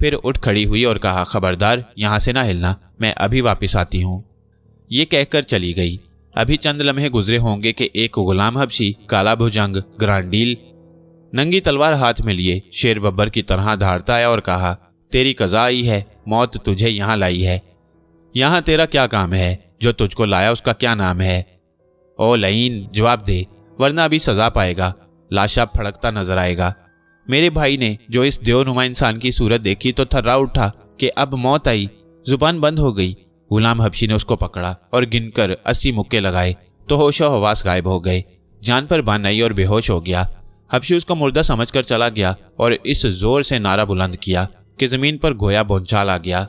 फिर उठ खड़ी हुई और कहा, खबरदार, यहाँ से ना हिलना, मैं अभी वापस आती हूँ। ये कहकर चली गई। अभी चंद लम्हे गुजरे होंगे कि एक गुलाम हबशी काला भुजंग ग्रांडील, नंगी तलवार हाथ में लिए, शेर बब्बर की तरह धारता है और कहा, तेरी कजा आई है, मौत तुझे यहाँ लाई है। यहाँ तेरा क्या काम है? जो तुझको लाया उसका क्या नाम है? ओ लईन, जवाब दे, वरना अभी सजा पाएगा, लाशा फड़कता नज़र आएगा। मेरे भाई ने जो इस देवनुमा इंसान की सूरत देखी तो थर्रा उठा कि अब मौत आई। ज़ुबान बंद हो गई। गुलाम हबशी ने उसको पकड़ा और गिनकर अस्सी मुक्के लगाए। तो होशो हवास गायब हो गए। जान पर बान आई और बेहोश हो गया। हबशी उसका मुर्दा समझकर चला गया और इस ज़ोर से नारा बुलंद किया कि ज़मीन पर गोया बोंचाल आ गया।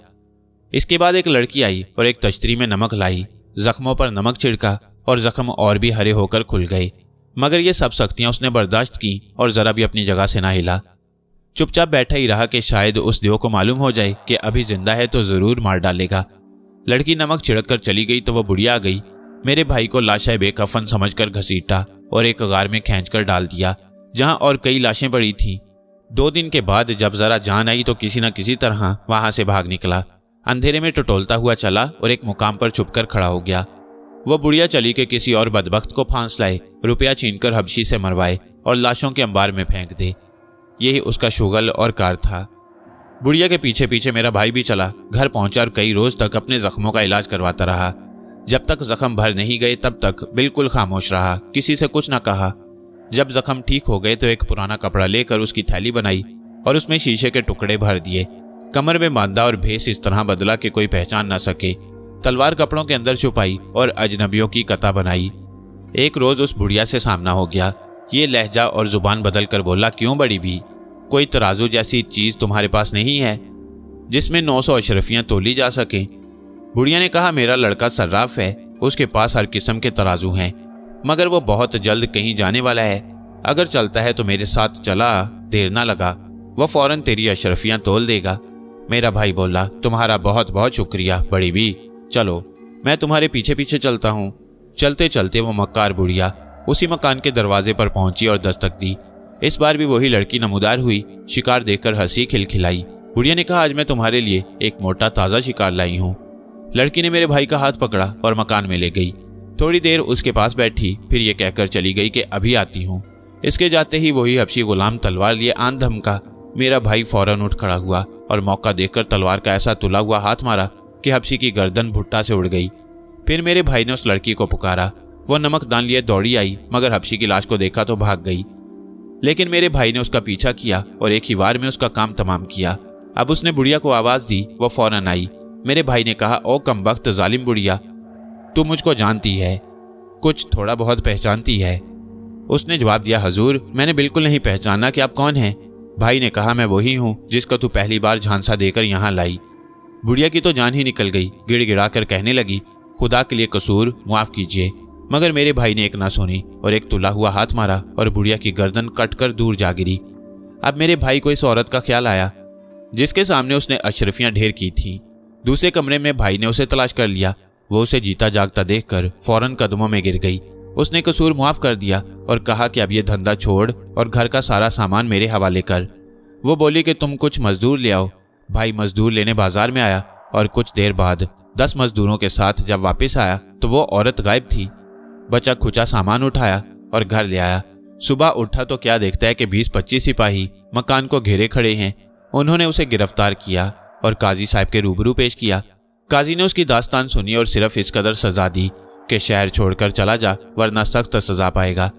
इसके बाद एक लड़की आई और एक तश्तरी में नमक लाई। जख्मों पर नमक छिड़का और जख्म और भी हरे होकर खुल गए। मगर ये सब सख्तियाँ उसने बर्दाश्त की और जरा भी अपनी जगह से ना हिला। चुपचाप बैठा ही रहा कि शायद उस देव को मालूम हो जाए कि अभी ज़िंदा है तो ज़रूर मार डालेगा। लड़की नमक छिड़क कर चली गई तो वह बुढ़िया आ गई। मेरे भाई को लाशा बेकफन समझकर घसीटा और एक गार में खींच कर डाल दिया, जहाँ और कई लाशें पड़ी थीं। दो दिन के बाद जब जरा जान आई तो किसी न किसी तरह वहाँ से भाग निकला। अंधेरे में टटोलता हुआ चला और एक मुकाम पर छुपकर खड़ा हो गया। वह बुढ़िया चली के किसी और बदबख्त को फांस लाए, रुपया छीनकर हबशी से मरवाए और लाशों के अंबार में फेंक दे। यही उसका शुगल और कार था। बुढ़िया के पीछे पीछे मेरा भाई भी चला, घर पहुँचा और कई रोज तक अपने जख्मों का इलाज करवाता रहा। जब तक जख्म भर नहीं गए, तब तक बिल्कुल खामोश रहा, किसी से कुछ ना कहा। जब जख्म ठीक हो गए तो एक पुराना कपड़ा लेकर उसकी थैली बनाई और उसमें शीशे के टुकड़े भर दिए। कमर में बांधा और भेस इस तरह बदला कि कोई पहचान ना सके। तलवार कपड़ों के अंदर छुपाई और अजनबियों की कथा बनाई। एक रोज उस बुढ़िया से सामना हो गया। ये लहजा और ज़ुबान बदल कर बोला, क्यों बड़ी भी कोई तराजू जैसी चीज़ तुम्हारे पास नहीं है, जिसमें 900 अशरफियाँ तोली जा सके? बुढ़िया ने कहा, मेरा लड़का सर्राफ है, उसके पास हर किस्म के तराजू हैं, मगर वो बहुत जल्द कहीं जाने वाला है। अगर चलता है तो मेरे साथ चला, देर ना लगा वह फ़ौरन तेरी अशरफियाँ तोल देगा। मेरा भाई बोला, तुम्हारा बहुत बहुत शुक्रिया, बड़ी भी चलो, मैं तुम्हारे पीछे पीछे चलता हूँ। चलते चलते वो मक्कार बुढ़िया उसी मकान के दरवाजे पर पहुँची और दस्तक दी। इस बार भी वही लड़की नमूदार हुई, शिकार देखकर हँसी खिलखिलाई। बुढ़िया ने कहा, आज मैं तुम्हारे लिए एक मोटा ताज़ा शिकार लाई हूँ। लड़की ने मेरे भाई का हाथ पकड़ा और मकान में ले गई। थोड़ी देर उसके पास बैठी, फिर ये कहकर चली गई कि अभी आती हूँ। इसके जाते ही वही हबशी गुलाम तलवार लिए आन धमका। मेरा भाई फ़ौरन उठ खड़ा हुआ और मौका देखकर तलवार का ऐसा तुला हुआ हाथ मारा कि हबशी की गर्दन भुट्टा से उड़ गई। फिर मेरे भाई ने उस लड़की को पुकारा। वो नमक दान लिए दौड़ी आई, मगर हबशी की लाश को देखा तो भाग गई। लेकिन मेरे भाई ने उसका पीछा किया और एक ही वार में उसका काम तमाम किया। अब उसने बुढ़िया को आवाज़ दी, वो फ़ौरन आई। मेरे भाई ने कहा, ओ कम वक्त, जालिम बुढ़िया, तू मुझको जानती है, कुछ थोड़ा बहुत पहचानती है। उसने जवाब दिया, हजूर, मैंने बिल्कुल नहीं पहचाना कि आप कौन हैं। भाई ने कहा, मैं वही हूँ, जिसका तू पहली बार झांसा देकर यहाँ लाई। बुढ़िया की तो जान ही निकल गई। गिड़गिड़ा कर कहने लगी, खुदा के लिए कसूर माफ़ कीजिए। मगर मेरे भाई ने एक ना सुनी और एक तुला हुआ हाथ मारा और बुढ़िया की गर्दन कटकर दूर जा गिरी। अब मेरे भाई को इस औरत का ख्याल आया, जिसके सामने उसने अशरफियाँ ढेर की थी। दूसरे कमरे में भाई ने उसे तलाश कर लिया। वो उसे जीता जागता देखकर फ़ौरन कदमों में गिर गई। उसने कसूर मुआफ कर दिया और कहा कि अब ये धंधा छोड़ और घर का सारा सामान मेरे हवाले कर। वो बोली कि, तुम कुछ मजदूर ले आओ। भाई मजदूर लेने बाज़ार में आया और कुछ देर बाद दस मजदूरों के साथ जब वापस आया तो वो औरत गायब थी। बचा खुचा सामान उठाया और घर ले आया। सुबह उठा तो क्या देखता है कि बीस पच्चीस सिपाही मकान को घेरे खड़े हैं। उन्होंने उसे गिरफ़्तार किया और काजी साहब के रूबरू पेश किया। काजी ने उसकी दास्तान सुनी और सिर्फ़ इस कदर सजा दी कि शहर छोड़कर चला जा, वरना सख्त सजा पाएगा।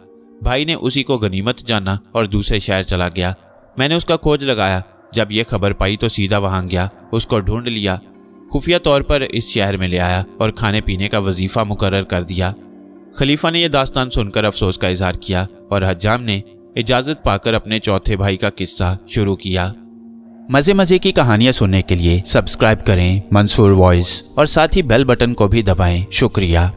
भाई ने उसी को गनीमत जाना और दूसरे शहर चला गया। मैंने उसका खोज लगाया जब यह खबर पाई तो सीधा वहाँ गया, उसको ढूंढ लिया, खुफिया तौर पर इस शहर में ले आया और खाने पीने का वजीफा मुकर कर दिया। खलीफा ने यह दास्तान सुनकर अफसोस का इजहार किया और हजाम ने इजाज़त पाकर अपने चौथे भाई का किस्सा शुरू किया। मज़े मज़े की कहानियाँ सुनने के लिए सब्सक्राइब करें मंसूर वॉइस और साथ ही बेल बटन को भी दबाएँ। शुक्रिया।